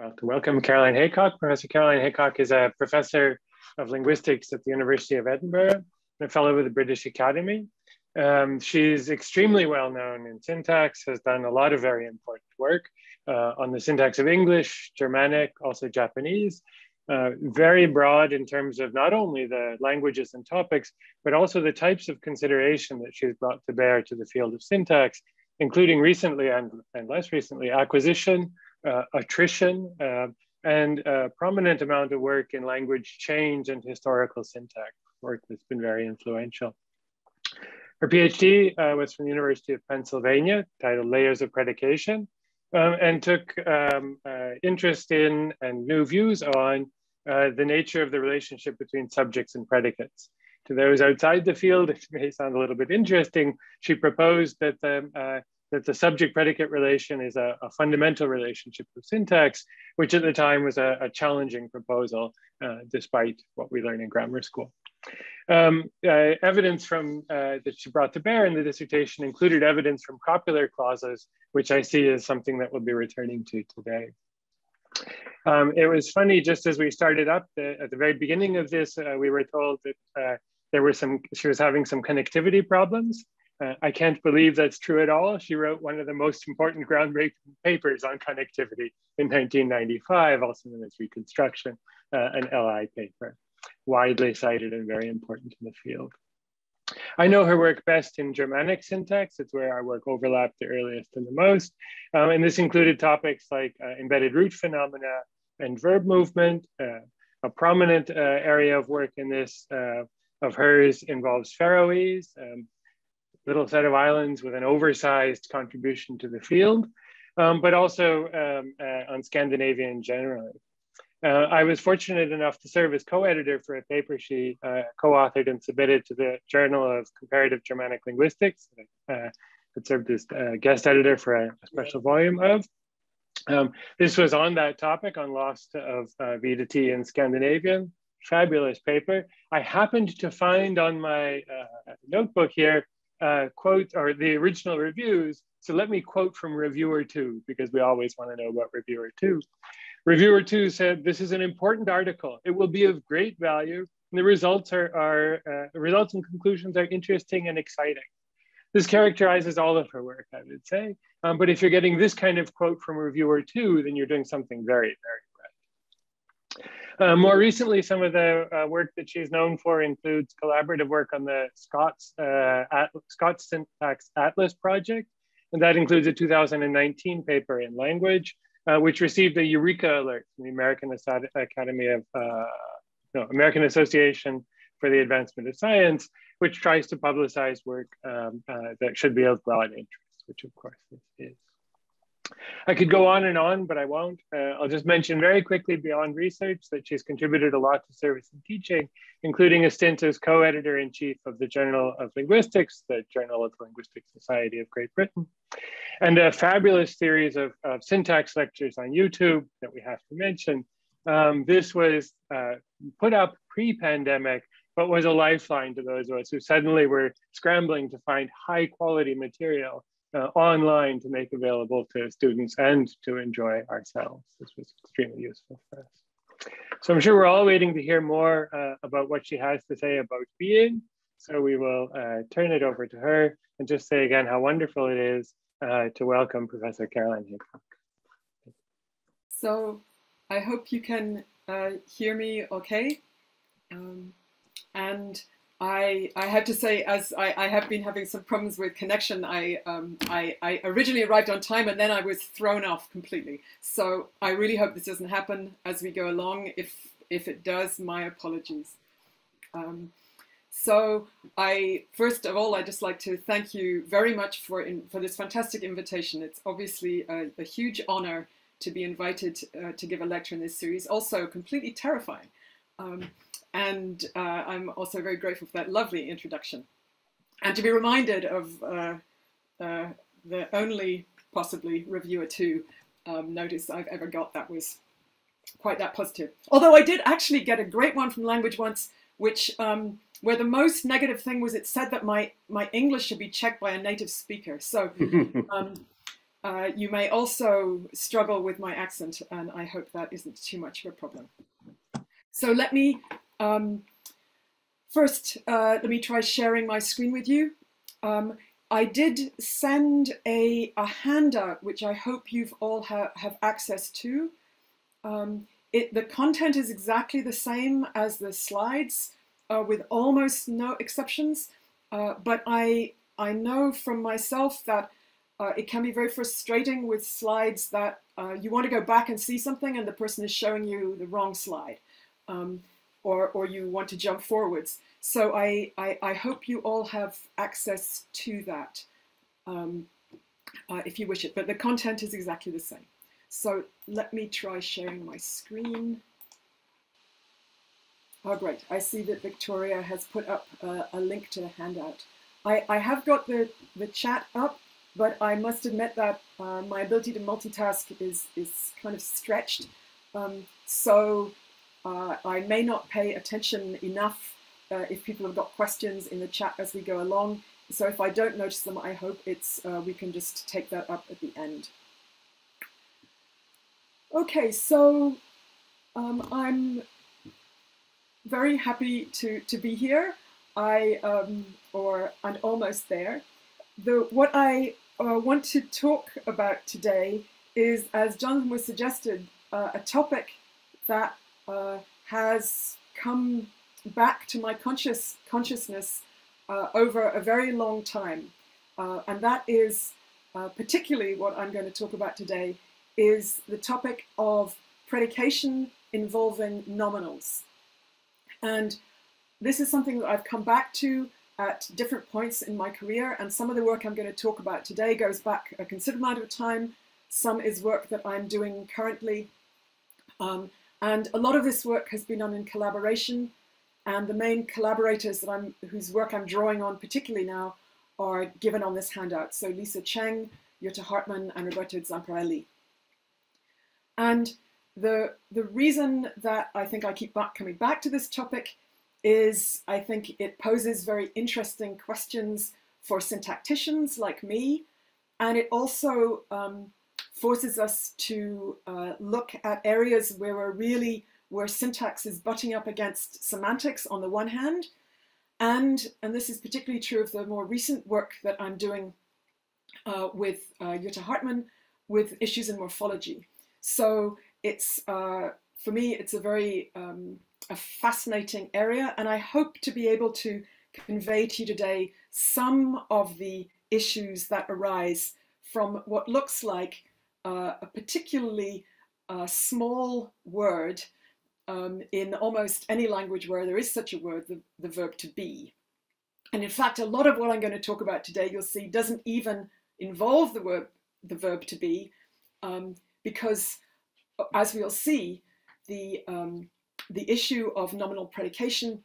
Well, to welcome Caroline Heycock. Professor Caroline Heycock is a professor of linguistics at the University of Edinburgh and a fellow with the British Academy. Um, she's extremely well known in syntax, has done a lot of very important work uh, on the syntax of English, Germanic, also Japanese, uh, very broad in terms of not only the languages and topics, but also the types of consideration that she's brought to bear to the field of syntax, including recently and, and less recently, acquisition, attrition, uh, and a prominent amount of work in language change and historical syntax, work that's been very influential. Her PhD uh, was from the University of Pennsylvania, titled Layers of Predication, um, and took um, uh, interest in and new views on uh, the nature of the relationship between subjects and predicates. To those outside the field, it may sound a little bit interesting, she proposed that the uh, that the subject predicate relation is a, a, fundamental relationship of syntax, which at the time was a, a challenging proposal, uh, despite what we learn in grammar school. Um, uh, evidence from uh, that she brought to bear in the dissertation included evidence from copular clauses, which I see as something that we'll be returning to today. Um, it was funny, just as we started up, the, at the very beginning of this, uh, we were told that uh, there were some, she was having some connectivity problems. Uh, I can't believe that's true at all. She wrote one of the most important groundbreaking papers on connectivity in 1995, also known as Reconstruction, uh, an LI paper, widely cited and very important in the field. I know her work best in Germanic syntax. It's where our work overlapped the earliest and the most. Um, and this included topics like uh, embedded root phenomena and verb movement. Uh, a prominent uh, area of work in this uh, of hers involves Faroese, um, little set of islands with an oversized contribution to the field, um, but also um, uh, on Scandinavian generally. Uh, I was fortunate enough to serve as co-editor for a paper she uh, co-authored and submitted to the Journal of Comparative Germanic Linguistics. Uh, that served as uh, guest editor for a, special volume of. Um, this was on that topic on loss of uh, T in Scandinavian. Fabulous paper. I happened to find on my uh, notebook here uh, quote or the original reviews. So let me quote from reviewer two because we always want to know about reviewer two. Reviewer two said, "This is an important article. It will be of great value. And the results are, are uh, results and conclusions are interesting and exciting." This characterizes all of her work, I would say. Um, but if you're getting this kind of quote from reviewer two, then you're doing something very, very uh, more recently, some of the uh, work that she's known for includes collaborative work on the Scots, uh, At Scots Syntax Atlas project, and that includes a 2019 paper in language, uh, which received a EurekAlert from the American Academy of, uh, no, American Association for the Advancement of Science, which tries to publicize work um, uh, that should be of broad interest, which of course this is. I could go on and on, but I won't. Uh, I'll just mention very quickly beyond research that she's contributed a lot to service and teaching, including a stint as co-editor-in-chief of the Journal of Linguistics, the Journal of the Linguistic Society of Great Britain, and a fabulous series of, of syntax lectures on YouTube that we have to mention. Um, this was uh, put up pre-pandemic, but was a lifeline to those of us who suddenly were scrambling to find high quality material uh, online to make available to students and to enjoy ourselves. This was extremely useful for us. So I'm sure we're all waiting to hear more uh, about what she has to say about being. So we will uh, turn it over to her and just say again how wonderful it is uh, to welcome Professor Caroline Heycock. So I hope you can uh, hear me okay. Um, and I, I to say, as I, I, have been having some problems with connection, I, um, I, I, originally arrived on time and then I was thrown off completely. So I really hope this doesn't happen as we go along. If, if it does, my apologies. Um, so I, first of all, I'd just like to thank you very much for, in, for this fantastic invitation. It's obviously a, a huge honor to be invited uh, to give a lecture in this series, also completely terrifying. Um, and uh, I'm also very grateful for that lovely introduction. And to be reminded of uh, uh, the only possibly reviewer two um, notice I've ever got that was quite that positive. Although I did actually get a great one from Language once, which um, where the most negative thing was it said that my my English should be checked by a native speaker. So um, uh, you may also struggle with my accent, and I hope that isn't too much of a problem. So let me um, first, uh, let me try sharing my screen with you. Um, I did send a, a, handout, which I hope you've all ha have access to. Um, it, the content is exactly the same as the slides, uh, with almost no exceptions. Uh, but I, I know from myself that uh, it can be very frustrating with slides that uh, you want to go back and see something and the person is showing you the wrong slide. Um, or, or you want to jump forwards. So I, I, I hope you all have access to that um, uh, if you wish it, but the content is exactly the same. So let me try sharing my screen. Oh, great. I see that Victoria has put up a link to the handout. I, I have got the, the chat up, but I must admit that uh, my ability to multitask is, is kind of stretched. Um, so uh, I may not pay attention enough uh, if people have got questions in the chat as we go along. So if I don't notice them, I hope it's uh, we can just take that up at the end. Okay, so um, I'm very happy to, to be here. I, um, or I'm almost there. The, what I uh, want to talk about today is, as Jonathan was suggested, uh, a topic that uh, has come back to my conscious consciousness uh, over a very long time. Uh, and that is uh, particularly what I'm going to talk about today is the topic of predication involving nominals. And this is something that I've come back to at different points in my career. And some of the work I'm going to talk about today goes back a considerable amount of time. Some is work that I'm doing currently. Um, and a lot of this work has been done in collaboration. And the main collaborators that I'm, whose work I'm drawing on particularly now are given on this handout. So Lisa Cheng, Jutta Hartmann, and Roberto Zamparelli. And the, the reason that I think I keep back, coming back to this topic is I think it poses very interesting questions for syntacticians like me. And it also um, forces us to uh, look at areas where we're really, where syntax is butting up against semantics on the one hand, and, and this is particularly true of the more recent work that I'm doing uh, with uh, Jutta Hartmann with issues in morphology. So it's, uh, for me, it's a very um, a fascinating area, and I hope to be able to convey to you today some of the issues that arise from what looks like uh, a particularly uh, small word um, in almost any language where there is such a word, the, the verb to be. And in fact, a lot of what I'm going to talk about today, you'll see, doesn't even involve the word, the verb to be, um, because as we'll see, the, um, the issue of nominal predication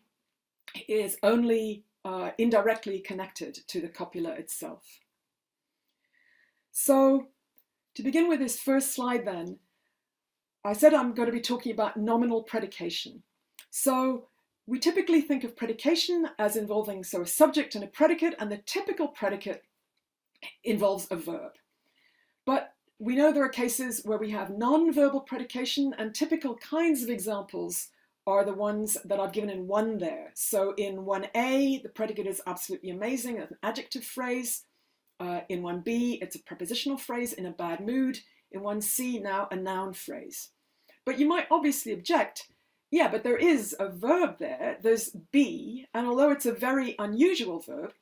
is only uh, indirectly connected to the copula itself. So to begin with this first slide then, I said I'm going to be talking about nominal predication. So we typically think of predication as involving so a subject and a predicate, and the typical predicate involves a verb. But we know there are cases where we have non-verbal predication, and typical kinds of examples are the ones that I've given in one there. So in 1a, the predicate is absolutely amazing, an adjective phrase. Uh, in 1b, it's a prepositional phrase in a bad mood. In 1c, now a noun phrase. But you might obviously object, yeah, but there is a verb there, there's be, and although it's a very unusual verb,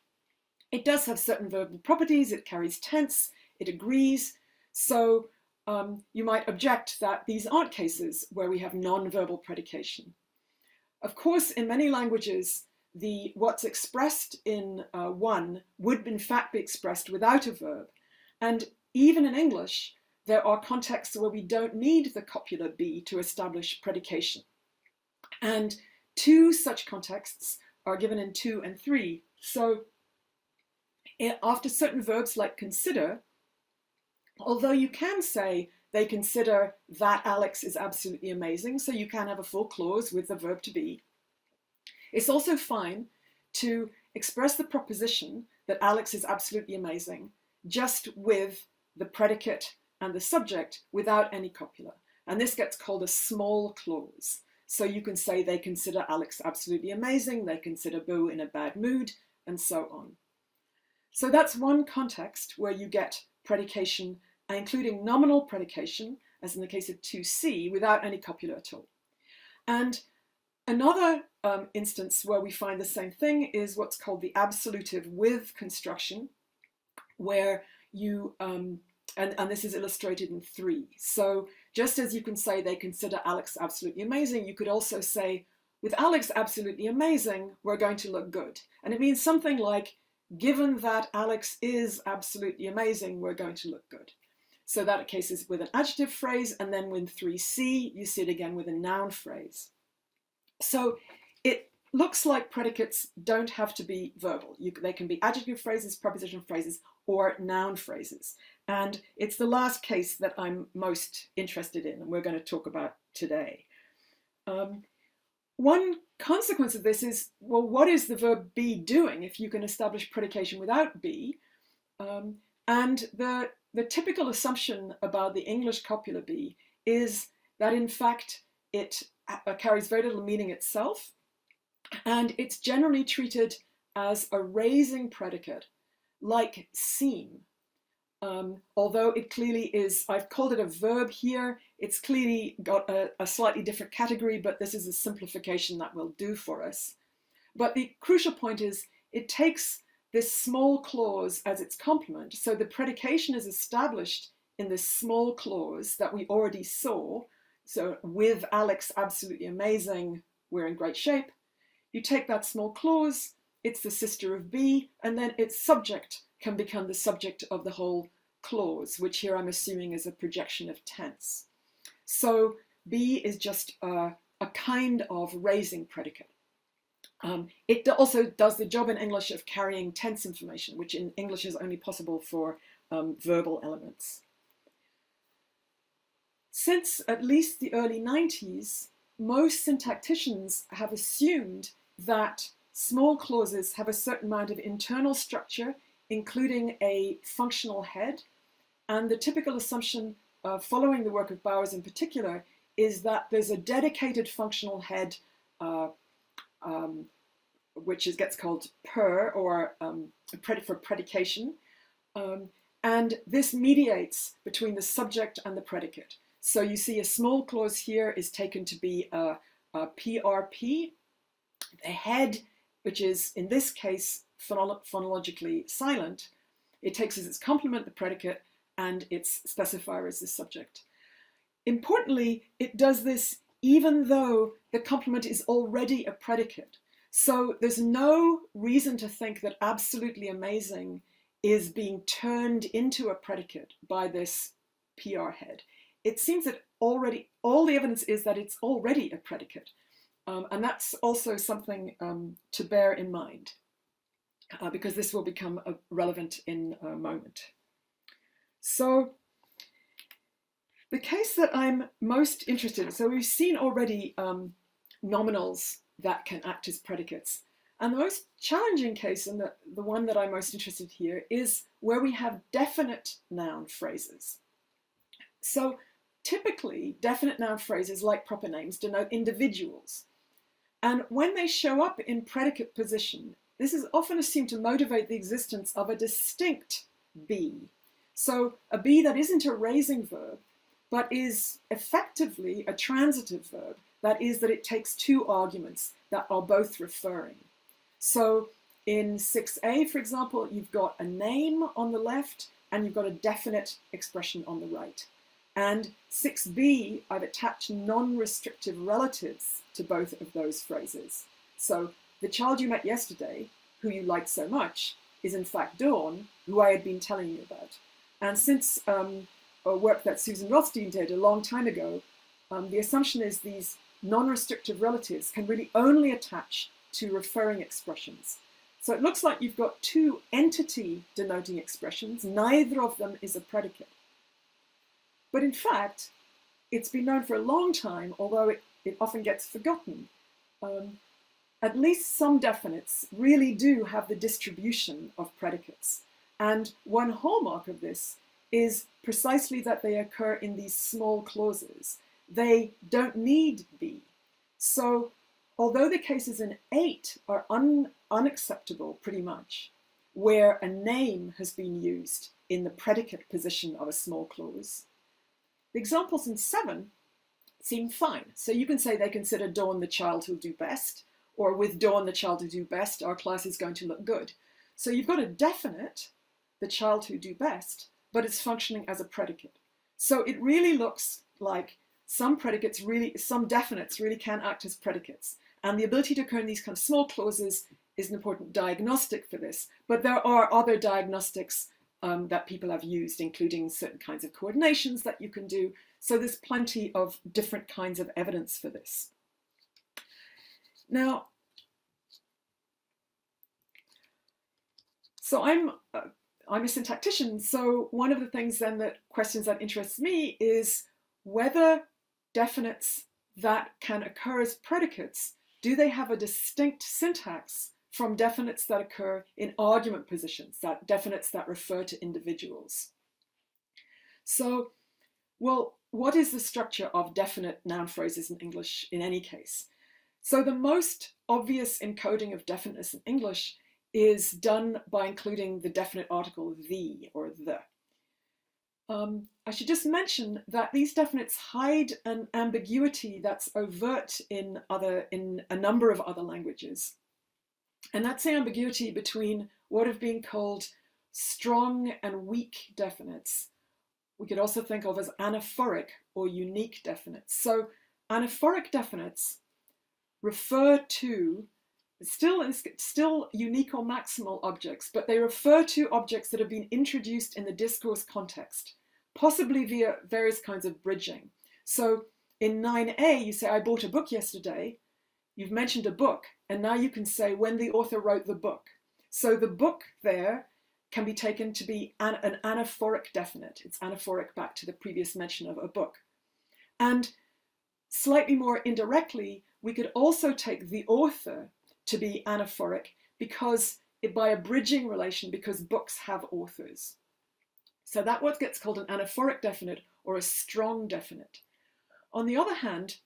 it does have certain verbal properties, it carries tense, it agrees, so um, you might object that these aren't cases where we have non-verbal predication. Of course, in many languages, the what's expressed in uh, one would in fact be expressed without a verb. And even in English, there are contexts where we don't need the copula be to establish predication. And two such contexts are given in two and three. So after certain verbs like consider, although you can say they consider that Alex is absolutely amazing, so you can have a full clause with the verb to be, it's also fine to express the proposition that Alex is absolutely amazing just with the predicate and the subject without any copula. And this gets called a small clause. So you can say they consider Alex absolutely amazing, they consider Boo in a bad mood, and so on. So that's one context where you get predication, uh, including nominal predication, as in the case of 2c, without any copula at all. And another um, instance where we find the same thing is what's called the absolutive with construction, where you, um, and, and this is illustrated in three. So just as you can say they consider Alex absolutely amazing, you could also say, with Alex absolutely amazing, we're going to look good. And it means something like, given that Alex is absolutely amazing, we're going to look good. So that case is with an adjective phrase, and then with 3c, you see it again with a noun phrase. So looks like predicates don't have to be verbal. You, they can be adjective phrases, preposition phrases, or noun phrases. And it's the last case that I'm most interested in, and we're going to talk about today. Um, one consequence of this is, well, what is the verb be doing if you can establish predication without be? Um, and the, the typical assumption about the English copula be is that in fact it uh, carries very little meaning itself, and it's generally treated as a raising predicate, like seem, um, although it clearly is, I've called it a verb here, it's clearly got a, a, slightly different category, but this is a simplification that will do for us. But the crucial point is it takes this small clause as its complement. So the predication is established in this small clause that we already saw. So with Alex absolutely amazing, we're in great shape. You take that small clause, it's the sister of B, and then its subject can become the subject of the whole clause, which here I'm assuming is a projection of tense. So B is just a, a kind of raising predicate. Um, it also does the job in English of carrying tense information, which in English is only possible for um, verbal elements. Since at least the early 90s, most syntacticians have assumed that small clauses have a certain amount of internal structure including a functional head. And the typical assumption uh, following the work of Bowers in particular is that there's a dedicated functional head uh, um, which is, gets called per or um, for predication. Um, and this mediates between the subject and the predicate. So you see a small clause here is taken to be a, a PRP. The head, which is in this case phonologically silent, it takes as its complement the predicate and its specifier is the subject. Importantly, it does this even though the complement is already a predicate. So there's no reason to think that absolutely amazing is being turned into a predicate by this PR head. It seems that already all the evidence is that it's already a predicate. Um, and that's also something um, to bear in mind uh, because this will become uh, relevant in a moment. So the case that I'm most interested in, so we've seen already um, nominals that can act as predicates. And the most challenging case, and the, the one that I'm most interested here, is where we have definite noun phrases. So typically, definite noun phrases, like proper names, denote individuals. And when they show up in predicate position, this is often assumed to motivate the existence of a distinct be. So a be that isn't a raising verb, but is effectively a transitive verb. That is that it takes two arguments that are both referring. So in 6a, for example, you've got a name on the left and you've got a definite expression on the right. And 6b, I've attached non-restrictive relatives to both of those phrases. So the child you met yesterday, who you liked so much, is in fact Dawn, who I had been telling you about. And since um, a work that Susan Rothstein did a long time ago, um, the assumption is these non-restrictive relatives can really only attach to referring expressions. So it looks like you've got two entity denoting expressions, neither of them is a predicate. But in fact, it's been known for a long time, although it, it often gets forgotten, um, at least some definites really do have the distribution of predicates. And one hallmark of this is precisely that they occur in these small clauses. They don't need be. So although the cases in 8 are un unacceptable pretty much, where a name has been used in the predicate position of a small clause, the examples in 7 seem fine. So you can say they consider Dawn the child who'll do best, or with Dawn the child who do best, our class is going to look good. So you've got a definite, the child who do best, but it's functioning as a predicate. So it really looks like some predicates really, some definites really can act as predicates. And the ability to occur in these kind of small clauses is an important diagnostic for this. But there are other diagnostics um, that people have used, including certain kinds of coordinations that you can do. So there's plenty of different kinds of evidence for this. Now, so I'm uh, I'm a syntactician, so one of the things then that questions that interests me is whether definites that can occur as predicates, do they have a distinct syntax from definites that occur in argument positions, that definites that refer to individuals? So, well, what is the structure of definite noun phrases in English in any case? So the most obvious encoding of definiteness in English is done by including the definite article the or the. Um, I should just mention that these definites hide an ambiguity that's overt in other in a number of other languages. And that's the ambiguity between what have been called strong and weak definites. We could also think of as anaphoric or unique definites. So anaphoric definites refer to still still unique or maximal objects, but they refer to objects that have been introduced in the discourse context, possibly via various kinds of bridging. So in 9a, you say, I bought a book yesterday. You've mentioned a book, and now you can say when the author wrote the book. So the book there can be taken to be an, an anaphoric definite. It's anaphoric back to the previous mention of a book. And slightly more indirectly, we could also take the author to be anaphoric because it, by a bridging relation, because books have authors. So that what gets called an anaphoric definite or a strong definite. On the other hand,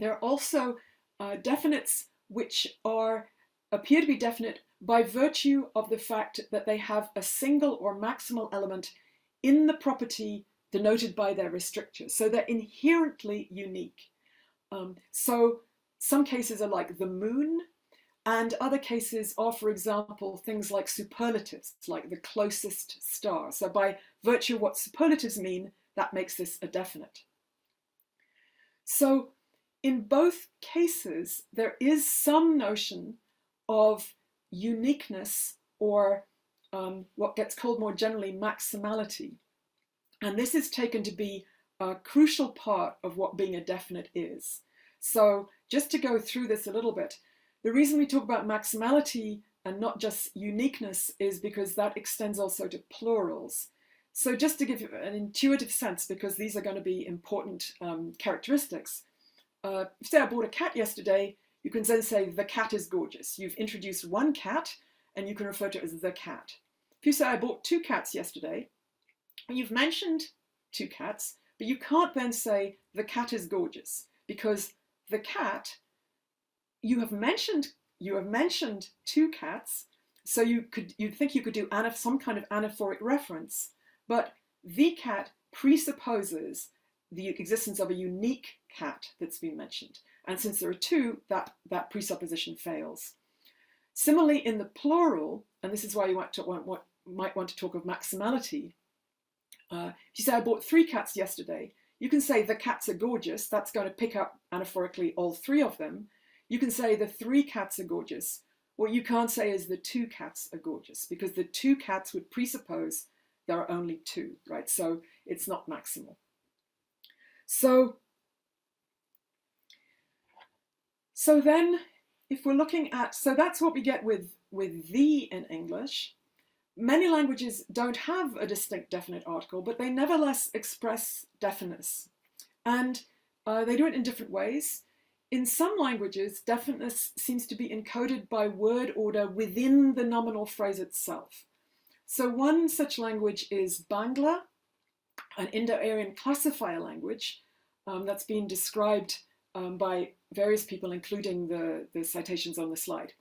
there are also uh, definites which are appear to be definite by virtue of the fact that they have a single or maximal element in the property denoted by their restrictor. So they're inherently unique. Um, so some cases are like the moon and other cases are, for example, things like superlatives, like the closest star. So by virtue of what superlatives mean, that makes this a definite. So in both cases, there is some notion of uniqueness or um, what gets called more generally maximality. And this is taken to be a crucial part of what being a definite is. So just to go through this a little bit, the reason we talk about maximality and not just uniqueness is because that extends also to plurals. So just to give you an intuitive sense, because these are going to be important um, characteristics, uh, say I bought a cat yesterday, you can then say the cat is gorgeous. You've introduced one cat and you can refer to it as the cat. If you say I bought two cats yesterday, you've mentioned two cats, but you can't then say the cat is gorgeous because the cat you have mentioned you have mentioned two cats, so you could you'd think you could do some kind of anaphoric reference, but the cat presupposes the existence of a unique cat that's been mentioned. And since there are two, that, that presupposition fails. Similarly, in the plural, and this is why you might, to, want, might want to talk of maximality, uh, if you say, I bought three cats yesterday, you can say the cats are gorgeous. That's going to pick up anaphorically all three of them. You can say the three cats are gorgeous. What you can't say is the two cats are gorgeous because the two cats would presuppose there are only two, right? So it's not maximal. So, so then if we're looking at, so that's what we get with, with the in English. Many languages don't have a distinct definite article, but they nevertheless express definiteness. And uh, they do it in different ways. In some languages, definiteness seems to be encoded by word order within the nominal phrase itself. So one such language is Bangla, an Indo-Aryan classifier language um, that's been described um, by various people, including the, the citations on the slide.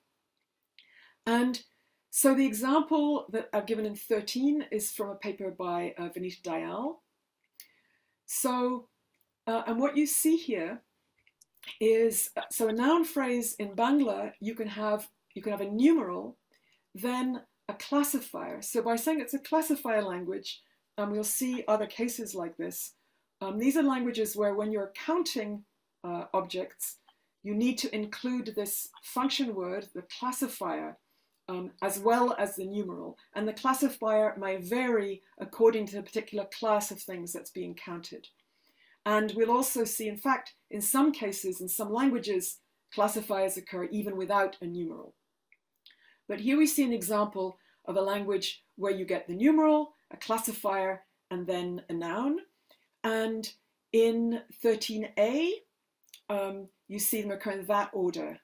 And so the example that I've given in 13 is from a paper by uh, Veneeta Dayal. So, uh, and what you see here is, uh, so a noun phrase in Bangla, you can have, you can have a numeral, then a classifier. So by saying it's a classifier language, and um, we'll see other cases like this, um, these are languages where when you're counting uh, objects, you need to include this function word, the classifier, um, as well as the numeral. And the classifier may vary according to the particular class of things that's being counted. And we'll also see, in fact, in some cases, in some languages, classifiers occur even without a numeral. But here we see an example of a language where you get the numeral, a classifier, and then a noun. And in 13a, um, you see them occur in that order.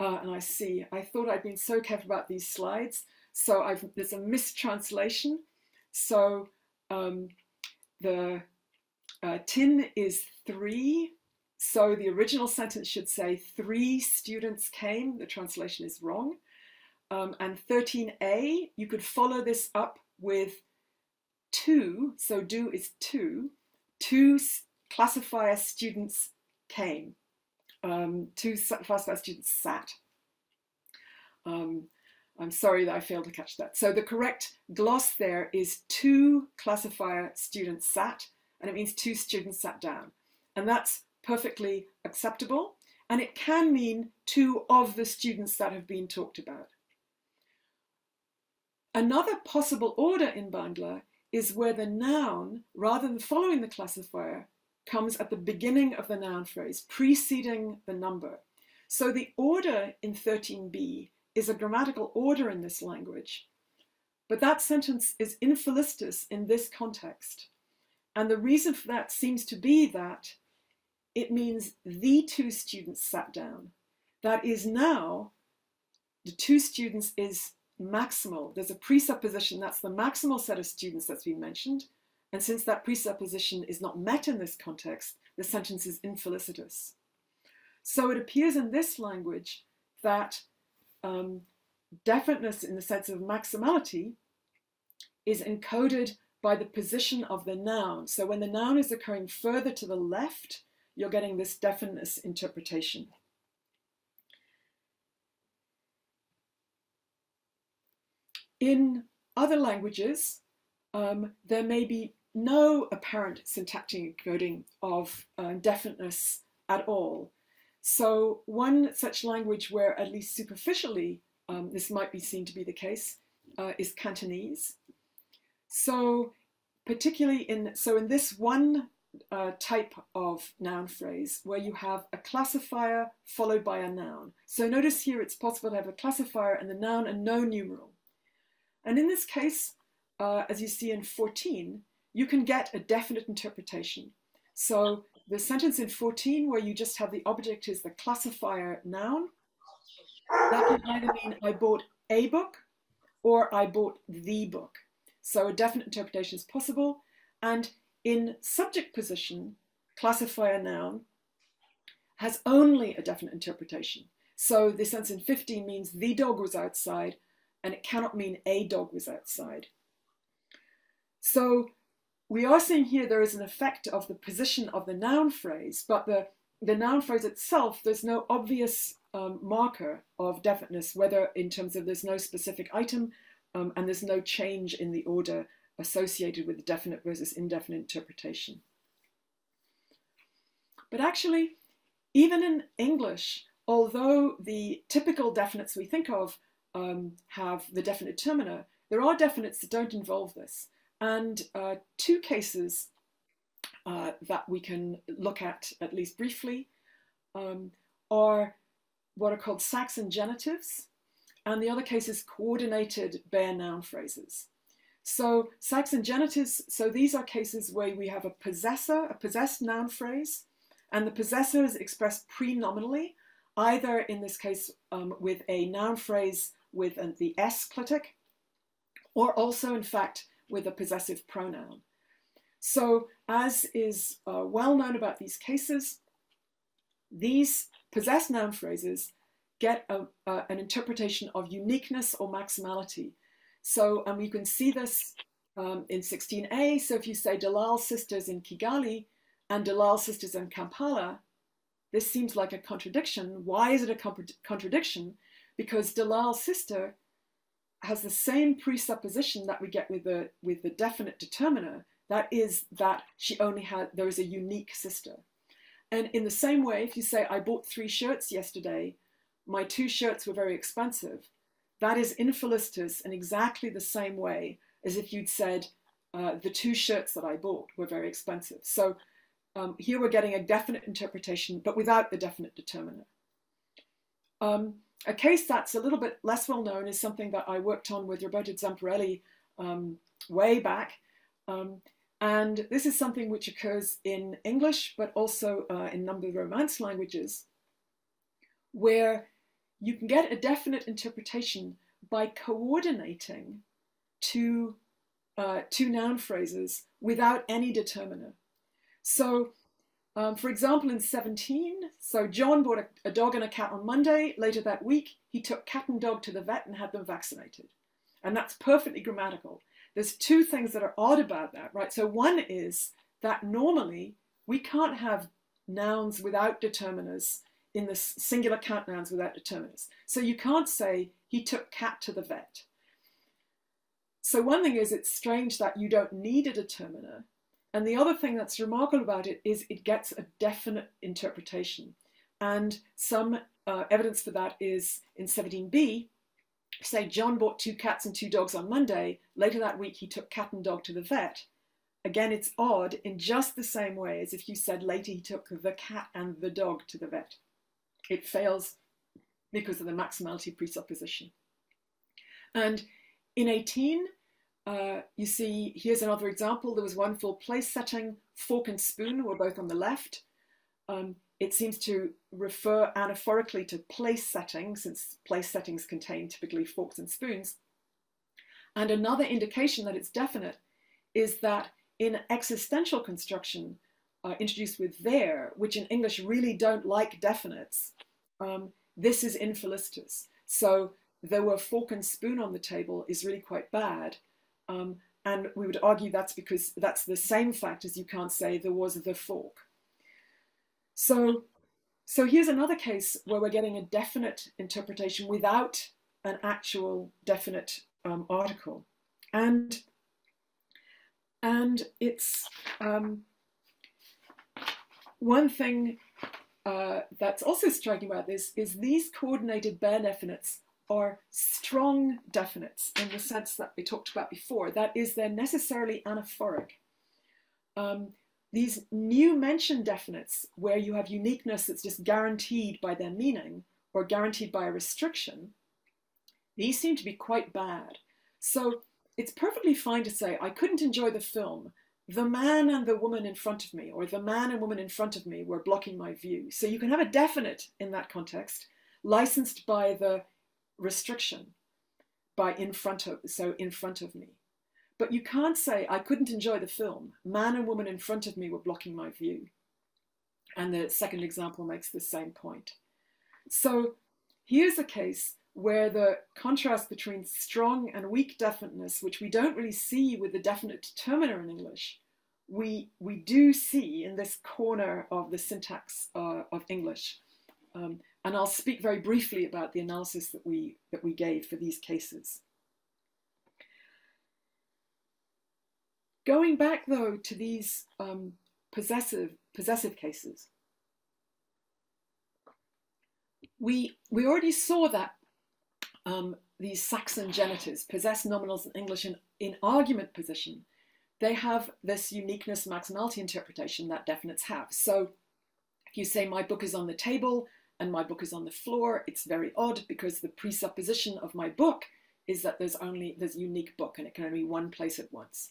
Uh, and I see, I thought I'd been so careful about these slides. So I've, there's a mistranslation. So um, the uh, tin is three. So the original sentence should say three students came. The translation is wrong. Um, and 13a, you could follow this up with two. So do is two two classifier students came, um, two classifier students sat. Um, I'm sorry that I failed to catch that. So the correct gloss there is two classifier students sat, and it means two students sat down. And that's perfectly acceptable. And it can mean two of the students that have been talked about. Another possible order in Bangla is where the noun, rather than following the classifier, comes at the beginning of the noun phrase, preceding the number. So the order in 13b is a grammatical order in this language. But that sentence is infelicitous in this context. And the reason for that seems to be that it means the two students sat down. That is now, the two students is maximal. There's a presupposition that's the maximal set of students that's been mentioned. And since that presupposition is not met in this context, the sentence is infelicitous. So it appears in this language that um, definiteness in the sense of maximality is encoded by the position of the noun. So when the noun is occurring further to the left, you're getting this definiteness interpretation. In other languages, um, there may be no apparent syntactic encoding of uh, definiteness at all. So one such language where at least superficially um, this might be seen to be the case uh, is Cantonese. So particularly in, so in this one uh, type of noun phrase where you have a classifier followed by a noun. So notice here it's possible to have a classifier and the noun and no numeral. And in this case, uh, as you see in 14, you can get a definite interpretation. So the sentence in 14 where you just have the object is the classifier noun, that can either mean I bought a book or I bought the book. So a definite interpretation is possible. And in subject position, classifier noun has only a definite interpretation. So the sentence in 15 means the dog was outside and it cannot mean a dog was outside. So we are seeing here there is an effect of the position of the noun phrase, but the, the noun phrase itself, there's no obvious um, marker of definiteness, whether in terms of there's no specific item um, and there's no change in the order associated with definite versus indefinite interpretation. But actually, even in English, although the typical definites we think of um, have the definite determiner, there are definites that don't involve this. And uh, two cases uh, that we can look at, at least briefly, um, are what are called Saxon genitives, and the other case is coordinated bare noun phrases. So Saxon genitives, so these are cases where we have a possessor, a possessed noun phrase, and the possessor is expressed prenominally, either in this case um, with a noun phrase with the S clitic, or also, in fact, with a possessive pronoun. So as is uh, well known about these cases, these possessed noun phrases get a, an interpretation of uniqueness or maximality. So and we can see this um, in 16a. So if you say Dalal sisters in Kigali and Dalal sisters in Kampala, this seems like a contradiction. Why is it a contradiction? Because Dalal's sister has the same presupposition that we get with the, with the definite determiner. That is that she only had, there is a unique sister. And in the same way, if you say, I bought three shirts yesterday, my two shirts were very expensive, that is infelicitus in exactly the same way as if you'd said, uh, the two shirts that I bought were very expensive. So um, here we're getting a definite interpretation, but without the definite determiner. Um, a case that's a little bit less well known is something that I worked on with Roberto Zamparelli um, way back. Um, and this is something which occurs in English, but also uh, in a number of Romance languages, where you can get a definite interpretation by coordinating two, uh, two noun phrases without any determiner. So, um, for example, in 17, so John bought a, a dog and a cat on Monday. Later that week, he took cat and dog to the vet and had them vaccinated. And that's perfectly grammatical. There's two things that are odd about that, right? So one is that normally we can't have nouns without determiners in the singular count nouns without determiners. So you can't say he took cat to the vet. So one thing is it's strange that you don't need a determiner. And the other thing that's remarkable about it is it gets a definite interpretation. And some uh, evidence for that is in 17b, say John bought two cats and two dogs on Monday. Later that week, he took cat and dog to the vet. Again, it's odd in just the same way as if you said later he took the cat and the dog to the vet. It fails because of the maximality presupposition. And in 18, uh, you see, here's another example. There was one for place setting, fork and spoon were both on the left. Um, it seems to refer anaphorically to place setting, since place settings contain typically forks and spoons. And another indication that it's definite is that in existential construction, uh, introduced with there, which in English really don't like definites, um, this is infelicitous. So there were fork and spoon on the table is really quite bad. Um, and we would argue that's because that's the same fact as you can't say there was the fork. So, so here's another case where we're getting a definite interpretation without an actual definite um, article. And, and it's um, one thing uh, that's also striking about this is these coordinated bare definites are strong definites in the sense that we talked about before. That is, they're necessarily anaphoric. Um, these new mention definites, where you have uniqueness that's just guaranteed by their meaning or guaranteed by a restriction, these seem to be quite bad. So it's perfectly fine to say, I couldn't enjoy the film. The man and the woman in front of me, or the man and woman in front of me, were blocking my view. So you can have a definite in that context, licensed by the restriction by in front of, so in front of me. But you can't say, I couldn't enjoy the film. Man and woman in front of me were blocking my view. And the second example makes the same point. So here's a case where the contrast between strong and weak definiteness, which we don't really see with the definite determiner in English, we, we do see in this corner of the syntax uh, of English. Um, and I'll speak very briefly about the analysis that we, that we gave for these cases. Going back though to these um, possessive, possessive cases, we, we already saw that um, these Saxon genitives, possess nominals in English in, in argument position, they have this uniqueness maximality interpretation that definites have. So if you say my book is on the table, and my book is on the floor. It's very odd because the presupposition of my book is that there's only there's unique book and it can only be one place at once.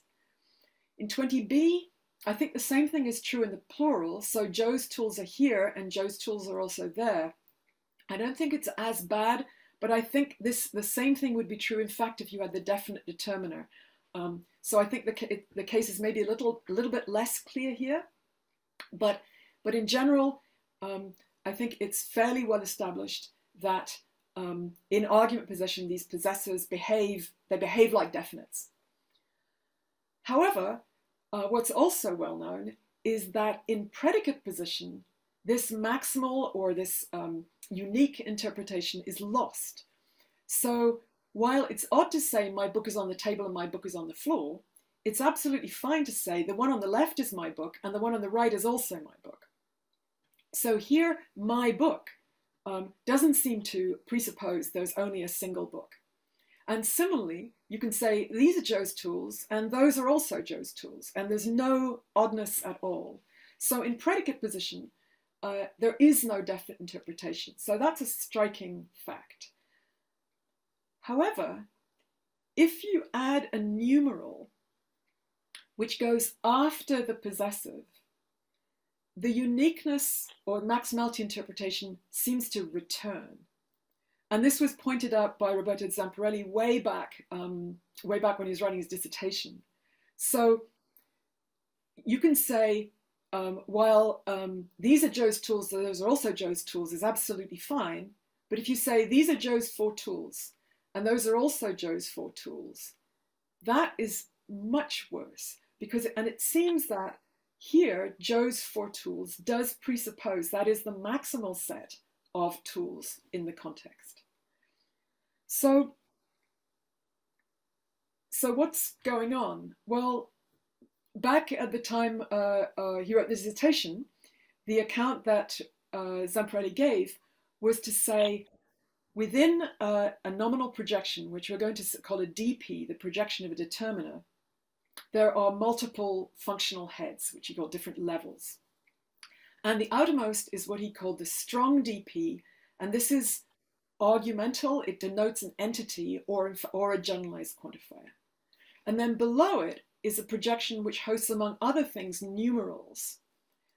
In 20b, I think the same thing is true in the plural. So Joe's tools are here and Joe's tools are also there. I don't think it's as bad, but I think this the same thing would be true in fact if you had the definite determiner. Um, So I think the, the case is maybe a little, a little bit less clear here, but, but in general, um, I think it's fairly well established that um, in argument possession, these possessors behave, they behave like definites. However, uh, what's also well known is that in predicate position, this maximal or this um, unique interpretation is lost. So while it's odd to say my book is on the table and my book is on the floor, it's absolutely fine to say the one on the left is my book and the one on the right is also my book. So here, my book um, doesn't seem to presuppose there's only a single book. And similarly, you can say these are Joe's tools and those are also Joe's tools, and there's no oddness at all. So in predicate position, uh, there is no definite interpretation. So that's a striking fact. However, if you add a numeral which goes after the possessive, the uniqueness or maximality interpretation seems to return. And this was pointed out by Roberto Zamparelli way back, um, way back when he was writing his dissertation. So you can say, um, while um, these are Joe's tools, those are also Joe's tools, is absolutely fine. But if you say these are Joe's four tools, and those are also Joe's four tools, that is much worse because, and it seems that here, Joe's four tools does presuppose that is the maximal set of tools in the context. So, so what's going on? Well, back at the time uh, uh, he wrote the dissertation, the account that uh, Zamparelli gave was to say within a, a nominal projection, which we're going to call a DP, the projection of a determiner, there are multiple functional heads, which he called different levels. And the outermost is what he called the strong DP, and this is argumental, it denotes an entity or, or a generalized quantifier. And then below it is a projection which hosts, among other things, numerals.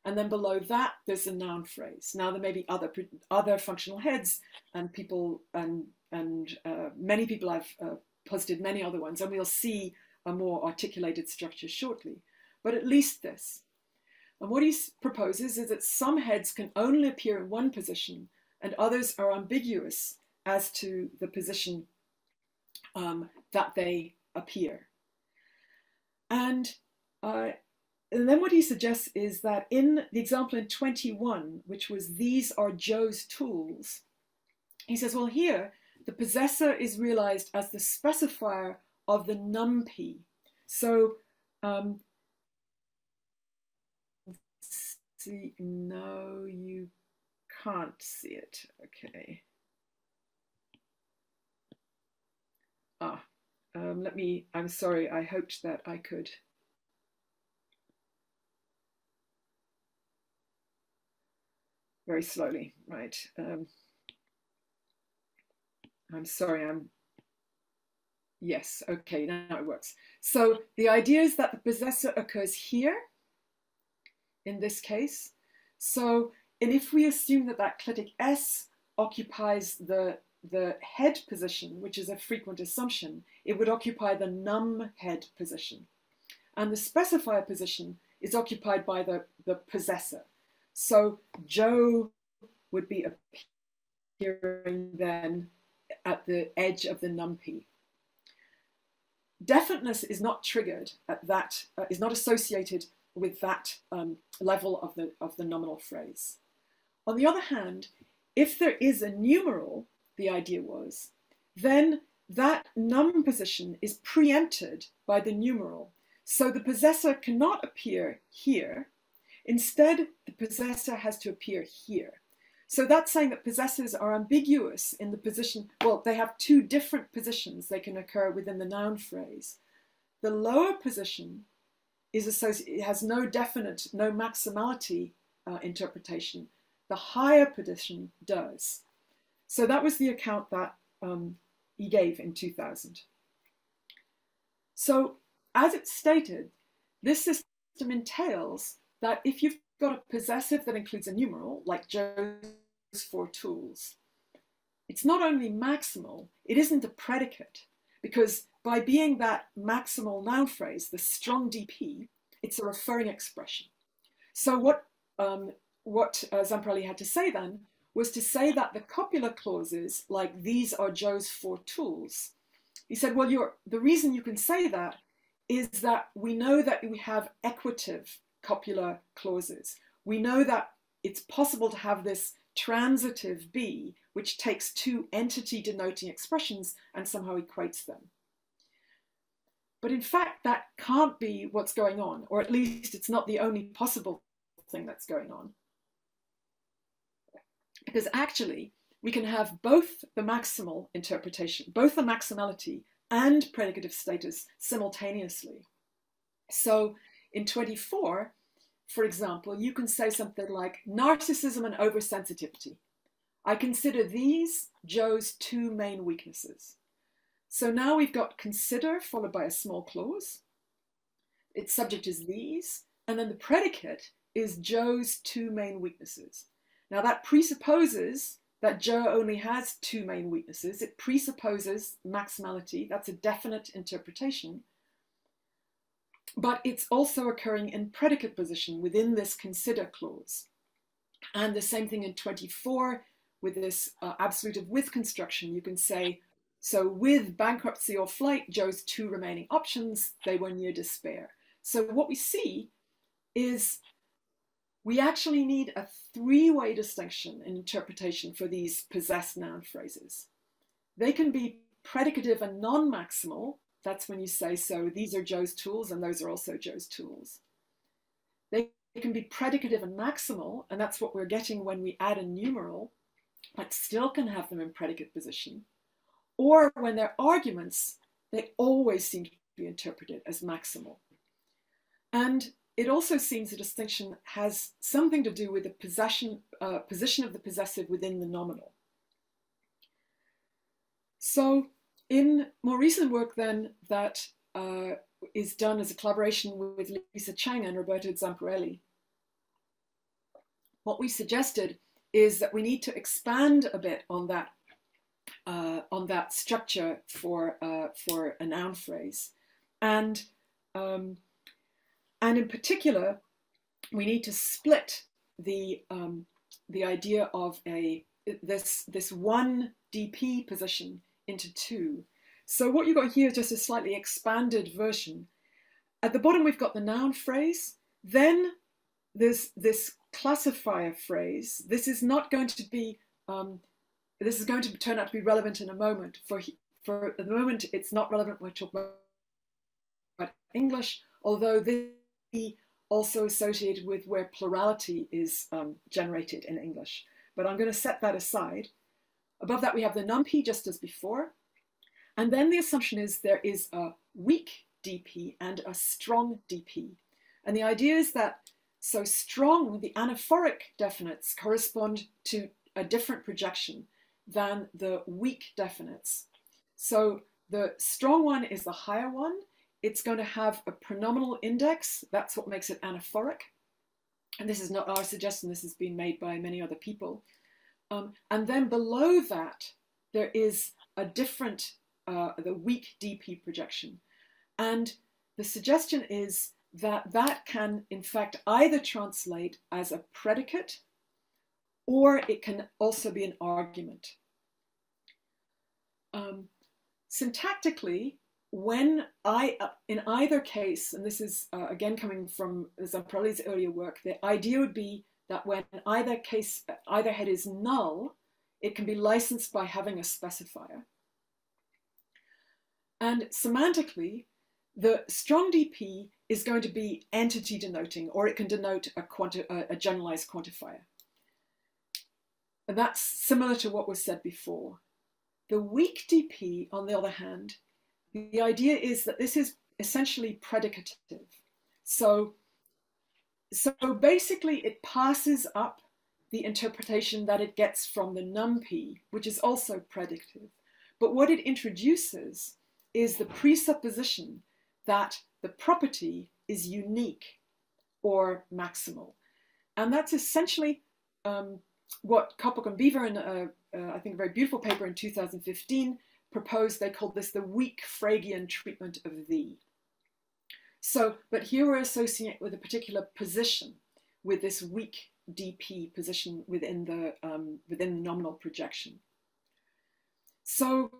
And then below that, there's a noun phrase. Now there may be other other functional heads, and people and and uh, many people have uh, posted many other ones, and we'll see a more articulated structure shortly, but at least this. And what he proposes is that some heads can only appear in one position and others are ambiguous as to the position um, that they appear. And, uh, and then what he suggests is that in the example in 21, which was these are Joe's tools, he says, well, here the possessor is realized as the specifier of the NumP. So, um, see, no, you can't see it. Okay. Ah, um, let me, I'm sorry, I hoped that I could. Very slowly, right. Um, I'm sorry, I'm Yes, okay, now it works. So the idea is that the possessor occurs here, in this case. So, and if we assume that that clitic S occupies the, the head position, which is a frequent assumption, it would occupy the num head position. And the specifier position is occupied by the, the possessor. So Joe would be appearing then at the edge of the NumP definiteness is not triggered at that, uh, is not associated with that um, level of the, of the nominal phrase. On the other hand, if there is a numeral, the idea was, then that num position is preempted by the numeral. So the possessor cannot appear here. Instead, the possessor has to appear here. So that's saying that possessors are ambiguous in the position, well, they have two different positions they can occur within the noun phrase. The lower position is associated, has no definite, no maximality uh, interpretation. The higher position does. So that was the account that um, he gave in 2000. So as it's stated, this system entails that if you've got a possessive that includes a numeral, like Joe's four tools. It's not only maximal, it isn't a predicate, because by being that maximal noun phrase, the strong DP, it's a referring expression. So what, um, what uh, Zamparelli had to say then was to say that the copular clauses, like these are Joe's four tools, he said, well, the reason you can say that is that we know that we have equative copular clauses. We know that it's possible to have this transitive be, which takes two entity denoting expressions and somehow equates them. But in fact, that can't be what's going on, or at least it's not the only possible thing that's going on. Because actually, we can have both the maximal interpretation, both the maximality and predicative status simultaneously. So in 24, for example, you can say something like narcissism and oversensitivity. I consider these Joe's two main weaknesses. So now we've got consider followed by a small clause. Its subject is these, and then the predicate is Joe's two main weaknesses. Now that presupposes that Joe only has two main weaknesses. It presupposes maximality, that's a definite interpretation. But it's also occurring in predicate position within this consider clause. And the same thing in 24 with this uh, absolutive with construction. You can say, so with bankruptcy or flight, Joe's two remaining options, they were near despair. So what we see is we actually need a three-way distinction in interpretation for these possessed noun phrases. They can be predicative and non-maximal. That's when you say, so these are Joe's tools and those are also Joe's tools. They can be predicative and maximal, and that's what we're getting when we add a numeral, but still can have them in predicate position. Or when they're arguments, they always seem to be interpreted as maximal. And it also seems the distinction has something to do with the possession, uh, position of the possessive within the nominal. So in more recent work then that uh, is done as a collaboration with Lisa Cheng and Roberto Zamparelli, what we suggested is that we need to expand a bit on that uh, on that structure for uh, for a noun phrase, and um, and in particular, we need to split the, um, the idea of a, this, this one DP position into two. So what you've got here is just a slightly expanded version. At the bottom, we've got the noun phrase. Then there's this classifier phrase. This is not going to be, um, this is going to turn out to be relevant in a moment. For, for the moment, it's not relevant when we're talking about English, although this also associated with where plurality is um, generated in English. But I'm going to set that aside. Above that, we have the NumP just as before. And then the assumption is there is a weak DP and a strong DP. And the idea is that so strong, the anaphoric definites correspond to a different projection than the weak definites. So the strong one is the higher one, it's going to have a pronominal index. That's what makes it anaphoric. And this is not our suggestion, this has been made by many other people. Um, and then below that, there is a different, uh, the weak DP projection. And the suggestion is that that can, in fact, either translate as a predicate or it can also be an argument. Um, syntactically, when I, uh, in either case, and this is uh, again coming from Zamparelli's earlier work, the idea would be that when either case, either head is null, it can be licensed by having a specifier. And semantically, the strong DP is going to be entity denoting, or it can denote a, quanti a generalized quantifier. And that's similar to what was said before. The weak DP, on the other hand, the idea is that this is essentially predicative. So, so basically it passes up the interpretation that it gets from the NumP, which is also predictive. But what it introduces is the presupposition that the property is unique or maximal. And that's essentially um, what Coppock and Beaver in, a, uh, I think, a very beautiful paper in 2015 proposed, they called this the weak Fregean treatment of thee. So, but here we're associating it with a particular position, with this weak dp position within the, um, within the nominal projection. So,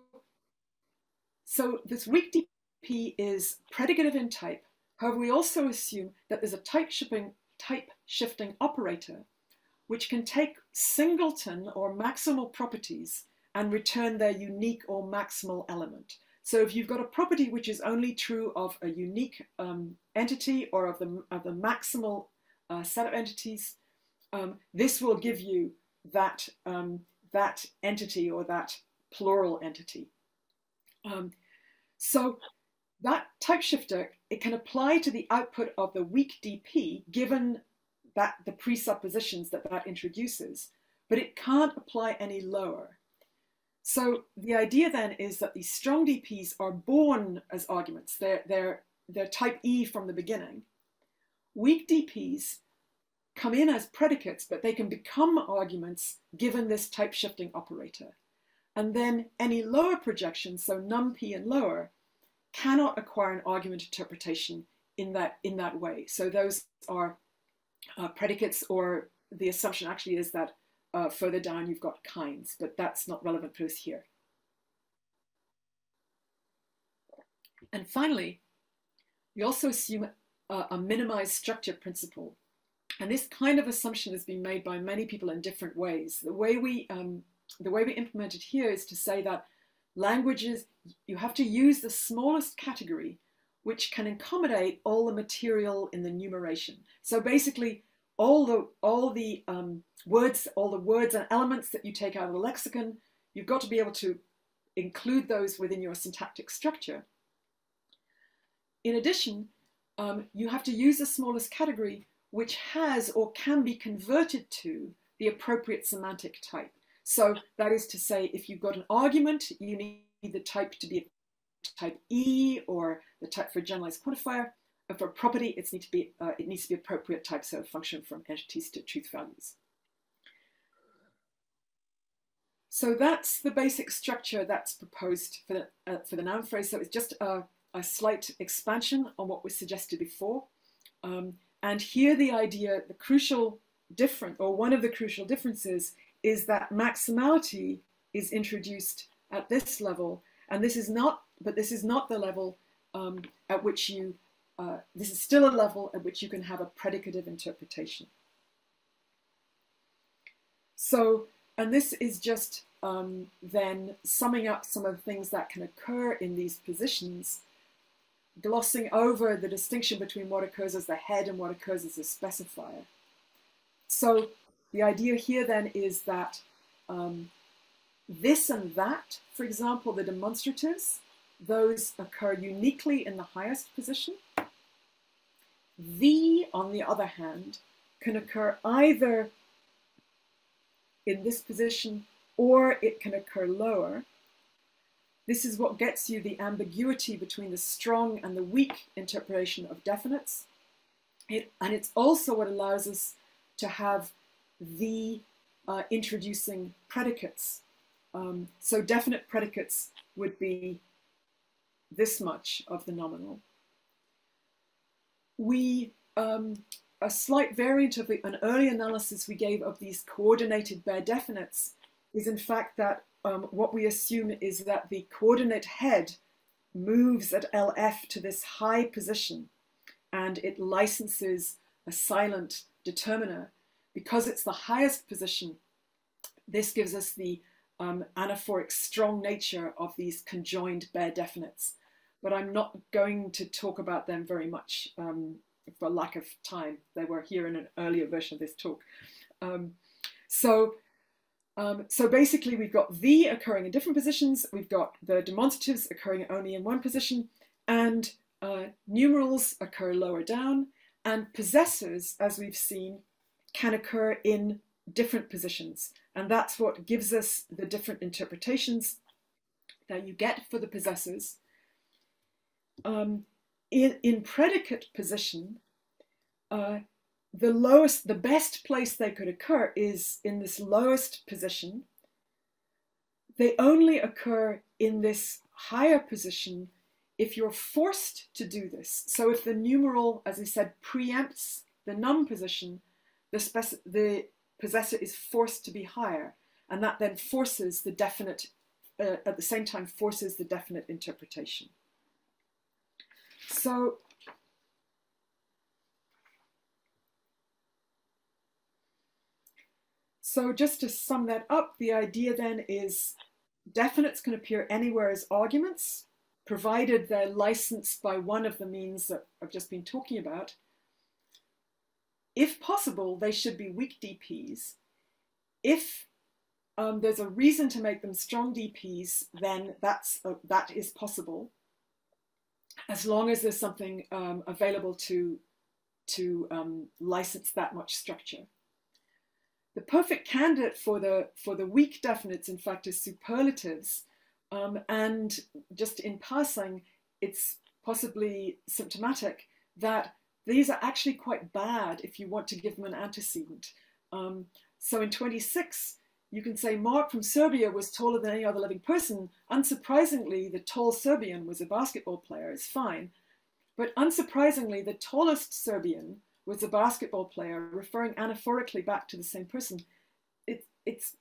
so this weak dp is predicative in type. However, we also assume that there's a type shifting, type shifting operator which can take singleton or maximal properties and return their unique or maximal element. So if you've got a property which is only true of a unique um, entity or of the, of the maximal uh, set of entities, um, this will give you that, um, that entity or that plural entity. Um, so that type shifter, it can apply to the output of the weak DP given that the presuppositions that that introduces, but it can't apply any lower. So the idea then is that these strong DPs are born as arguments. They're, they're, they're type E from the beginning. Weak DPs come in as predicates, but they can become arguments given this type shifting operator. And then any lower projections, so num-p and lower, cannot acquire an argument interpretation in that, in that way. So those are uh, predicates or the assumption actually is that uh, further down you've got kinds, but that's not relevant for us here. And finally, we also assume a, a minimized structure principle. And this kind of assumption has been made by many people in different ways. The way we, um, the way we implement it here is to say that languages, you have to use the smallest category which can accommodate all the material in the numeration. So basically, all the all the um, words, all the words and elements that you take out of the lexicon, you've got to be able to include those within your syntactic structure. In addition, um, you have to use the smallest category which has or can be converted to the appropriate semantic type. So that is to say, if you've got an argument, you need the type to be type E or the type for generalized quantifier. For property, to be uh, it needs to be appropriate types of function from entities to truth values. So that's the basic structure that's proposed for the, uh, for the noun phrase. So it's just a, a, slight expansion on what was suggested before. Um, and here the idea, the crucial difference, or one of the crucial differences, is that maximality is introduced at this level. And this is not but this is not the level um, at which you, uh, this is still a level at which you can have a predicative interpretation. So, and this is just um, then summing up some of the things that can occur in these positions, glossing over the distinction between what occurs as the head and what occurs as a specifier. So the idea here then is that um, this and that, for example, the demonstratives, those occur uniquely in the highest position. The, on the other hand, can occur either in this position or it can occur lower. This is what gets you the ambiguity between the strong and the weak interpretation of definites. It, and it's also what allows us to have the uh, introducing predicates. Um, so definite predicates would be this much of the nominal. We, um, a slight variant of the, an early analysis we gave of these coordinated bare definites is in fact that um, what we assume is that the coordinate head moves at LF to this high position and it licenses a silent determiner. Because it's the highest position, this gives us the um, anaphoric strong nature of these conjoined bare definites. But I'm not going to talk about them very much um, for lack of time. They were here in an earlier version of this talk. Um, so, um, so basically we've got the occurring in different positions, we've got the demonstratives occurring only in one position, and uh, numerals occur lower down, and possessors, as we've seen, can occur in different positions. And that's what gives us the different interpretations that you get for the possessors. Um, in, in predicate position, uh, the lowest, the best place they could occur is in this lowest position. They only occur in this higher position if you're forced to do this. So if the numeral, as I said, preempts the num position, the, the possessor is forced to be higher, and that then forces the definite, uh, at the same time, forces the definite interpretation. So So just to sum that up, the idea then is definites can appear anywhere as arguments, provided they're licensed by one of the means that I've just been talking about. If possible, they should be weak DPs. If um, there's a reason to make them strong DPs, then that's uh, that is possible, as long as there's something um, available to to um, license that much structure. The perfect candidate for the, for the weak definites, in fact, is superlatives. Um, and just in passing, it's possibly symptomatic that these are actually quite bad if you want to give them an antecedent. Um, so in 26, you can say Mark from Serbia was taller than any other living person. Unsurprisingly, the tall Serbian was a basketball player, it's fine. But unsurprisingly, the tallest Serbian was a basketball player, referring anaphorically back to the same person. It, it's,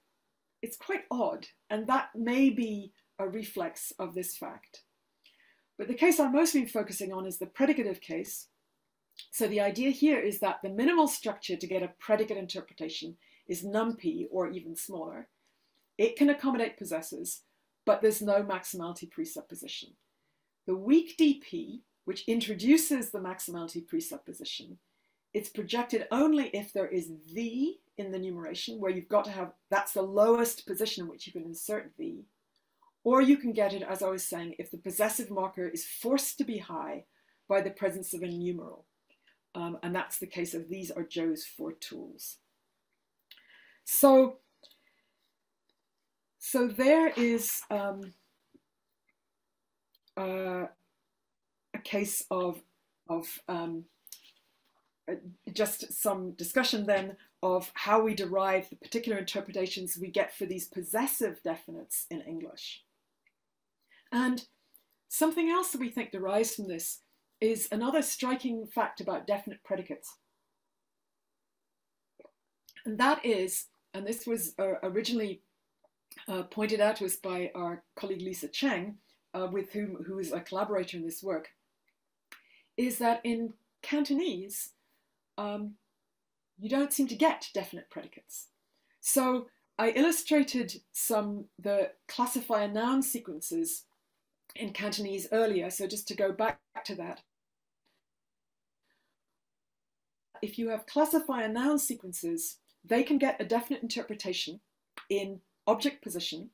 it's quite odd, and that may be a reflex of this fact. But the case I'm mostly focusing on is the predicative case. So the idea here is that the minimal structure to get a predicate interpretation is NumP or even smaller. It can accommodate possessors, but there's no maximality presupposition. The weak DP, which introduces the maximality presupposition, it's projected only if there is the in the numeration, where you've got to have, that's the lowest position in which you can insert the. Or you can get it, as I was saying, if the possessive marker is forced to be high by the presence of a numeral. Um, and that's the case of these are Joe's four tools. So, so there is um, uh, a case of, of um, uh, just some discussion then of how we derive the particular interpretations we get for these possessive definites in English. And something else that we think derives from this is another striking fact about definite predicates. And that is, and this was uh, originally uh, pointed out to us by our colleague Lisa Cheng, uh, with whom who is a collaborator in this work, is that in Cantonese, um, you don't seem to get definite predicates. So I illustrated some the classifier noun sequences in Cantonese earlier. So just to go back to that. If you have classifier noun sequences, they can get a definite interpretation in object position,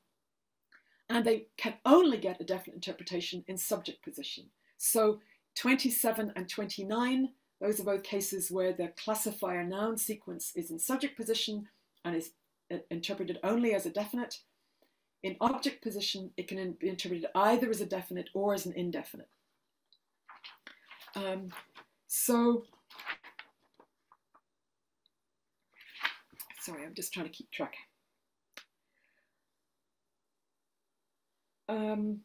and they can only get a definite interpretation in subject position. So 27 and 29 those are both cases where the classifier noun sequence is in subject position and is uh, interpreted only as a definite. In object position, it can be interpreted either as a definite or as an indefinite. Um, so, sorry, I'm just trying to keep track. Um,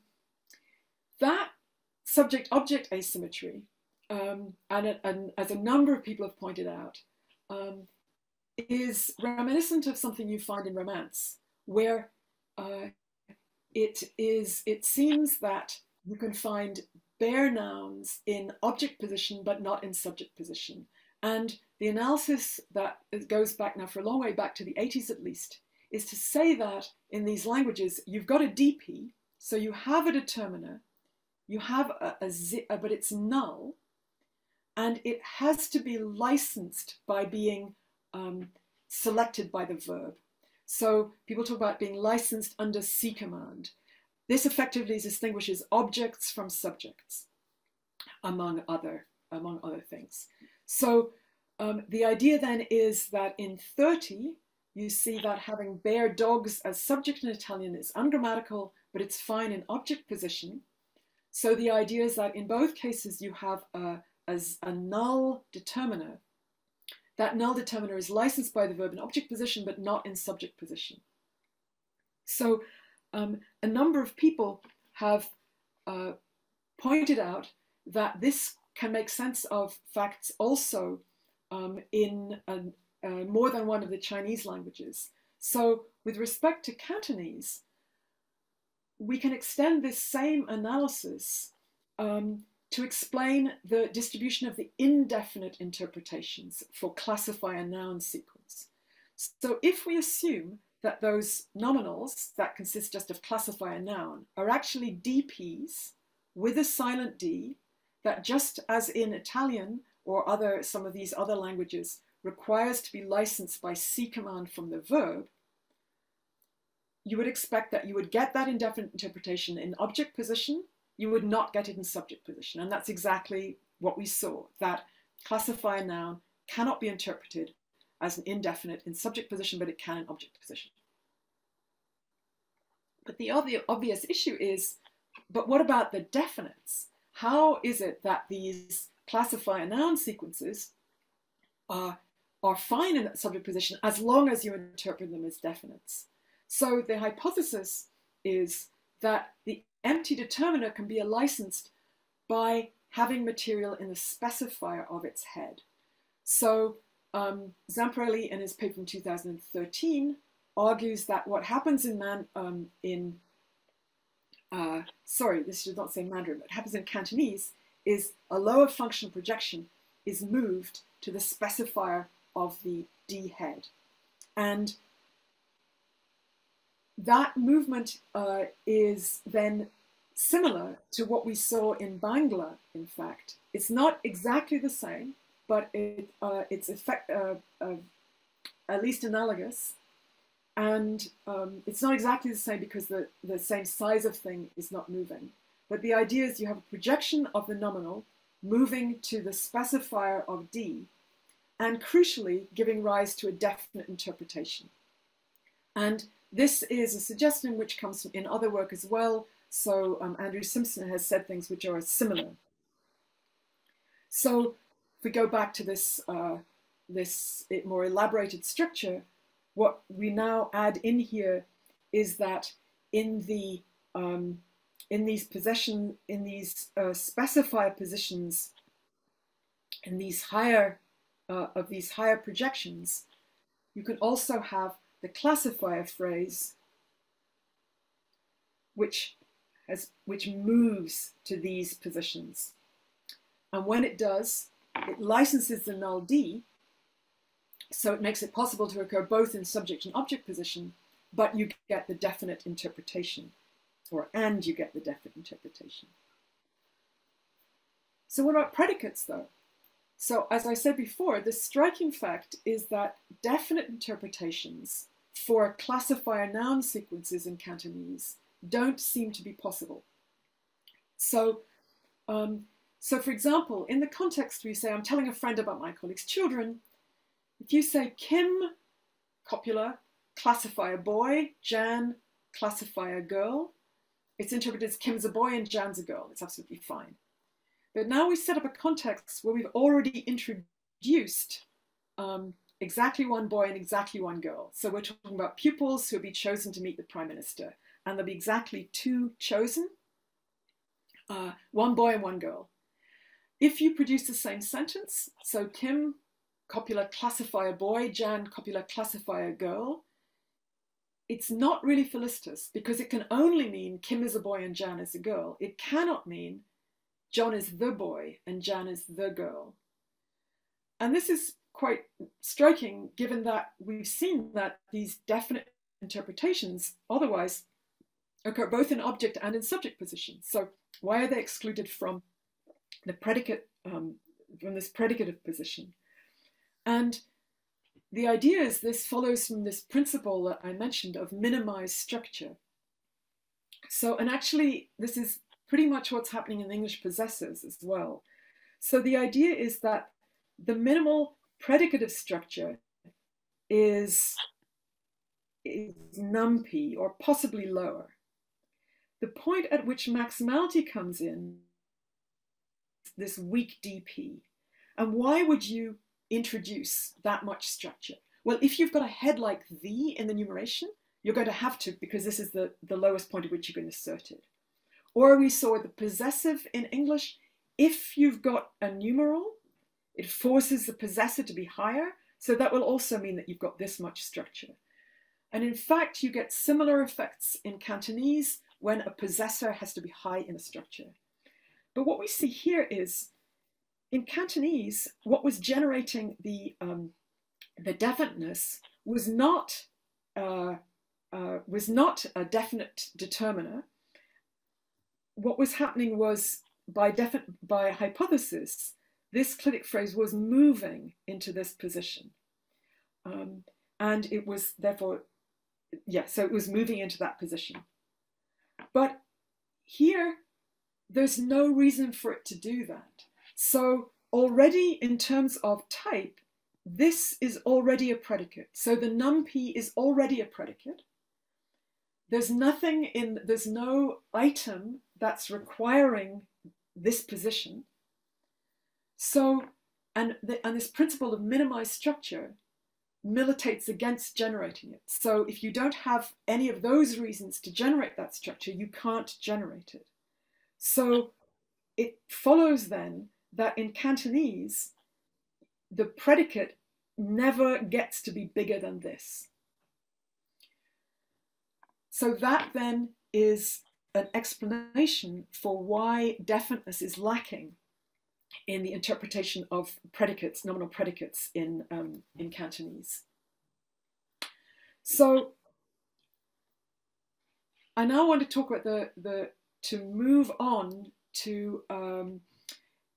that subject-object asymmetry um, and, and, as a number of people have pointed out, um, is reminiscent of something you find in romance, where uh, it is. It seems that you can find bare nouns in object position, but not in subject position. And the analysis that goes back now for a long way back to the 80s at least is to say that in these languages you've got a DP, so you have a determiner, you have a, a but it's null, and it has to be licensed by being um, selected by the verb. So people talk about being licensed under C command. This effectively distinguishes objects from subjects, among other, among other things. So um, the idea then is that in 30, you see that having bare dogs as subject in Italian is ungrammatical, but it's fine in object position. So the idea is that in both cases you have a, as a null determiner, that null determiner is licensed by the verb in object position but not in subject position. So um, a number of people have uh, pointed out that this can make sense of facts also um, in uh, more than one of the Chinese languages. So with respect to Cantonese, we can extend this same analysis um, to explain the distribution of the indefinite interpretations for classifier noun sequence. So if we assume that those nominals that consist just of classifier noun are actually DPs with a silent D that just as in Italian or other some of these other languages requires to be licensed by C command from the verb, you would expect that you would get that indefinite interpretation in object position, you would not get it in subject position. And that's exactly what we saw, that classifier noun cannot be interpreted as an indefinite in subject position, but it can in object position. But the obvious issue is, but what about the definites? How is it that these classifier noun sequences are, are fine in that subject position as long as you interpret them as definites? So the hypothesis is that the empty determiner can be licensed by having material in the specifier of its head. So um, Zamparelli, in his paper from 2013, argues that what happens in man um, in uh, sorry, this should not say Mandarin, but happens in Cantonese is a lower functional projection is moved to the specifier of the D head. And that movement uh, is then similar to what we saw in Bangla, in fact. It's not exactly the same, but it, uh, it's effect, uh, uh at least analogous. And um, it's not exactly the same because the, the same size of thing is not moving. But the idea is you have a projection of the nominal moving to the specifier of D, and crucially, giving rise to a definite interpretation. And this is a suggestion which comes from, in other work as well. So um, Andrew Simpson has said things which are similar. So if we go back to this, uh, this more elaborated structure, what we now add in here is that in the um, in these possession in these uh, specifier positions in these higher uh, of these higher projections, you can also have the classifier phrase, which, has, which moves to these positions. And when it does, it licenses the null D, so it makes it possible to occur both in subject and object position, but you get the definite interpretation, or and you get the definite interpretation. So what about predicates though? So as I said before, the striking fact is that definite interpretations for classifier noun sequences in Cantonese don't seem to be possible. So, um, so for example, in the context we say, I'm telling a friend about my colleague's children, if you say Kim, copula, classifier boy, Jan, classifier girl, it's interpreted as Kim's a boy and Jan's a girl. It's absolutely fine. But now we set up a context where we've already introduced um, exactly one boy and exactly one girl. So we're talking about pupils who will be chosen to meet the prime minister, and there'll be exactly two chosen, uh, one boy and one girl. If you produce the same sentence, so Kim, copula classifier boy, Jan, copula classifier girl, it's not really felicitous because it can only mean Kim is a boy and Jan is a girl. It cannot mean John is the boy and Jan is the girl. And this is quite striking given that we've seen that these definite interpretations otherwise occur both in object and in subject position. So why are they excluded from the predicate, um, from this predicative position? And the idea is this follows from this principle that I mentioned of minimized structure. So, and actually, this is pretty much what's happening in English possessors as well. So the idea is that the minimal predicative structure is, is NumP or possibly lower. The point at which maximality comes in, this weak DP. And why would you introduce that much structure? Well, if you've got a head like the in the numeration, You're going to have to because this is the, the lowest point at which you can assert it. Or we saw the possessive in English, if you've got a numeral, it forces the possessor to be higher. So that will also mean that you've got this much structure. And in fact, you get similar effects in Cantonese when a possessor has to be high in a structure. But what we see here is in Cantonese, what was generating the, um, the definiteness was not, uh, uh, was not a definite determiner. What was happening was by, by hypothesis, this clitic phrase was moving into this position. Um, and it was therefore, yeah, so it was moving into that position. But here, there's no reason for it to do that. So already in terms of type, this is already a predicate. So the NumP is already a predicate. There's nothing in, there's no item that's requiring this position. So, and, the, and this principle of minimized structure militates against generating it. So if you don't have any of those reasons to generate that structure, you can't generate it. So it follows then that in Cantonese, the predicate never gets to be bigger than this. So that then is an explanation for why definiteness is lacking in the interpretation of predicates, nominal predicates in, um, in Cantonese. So I now want to talk about the, the to move on to um,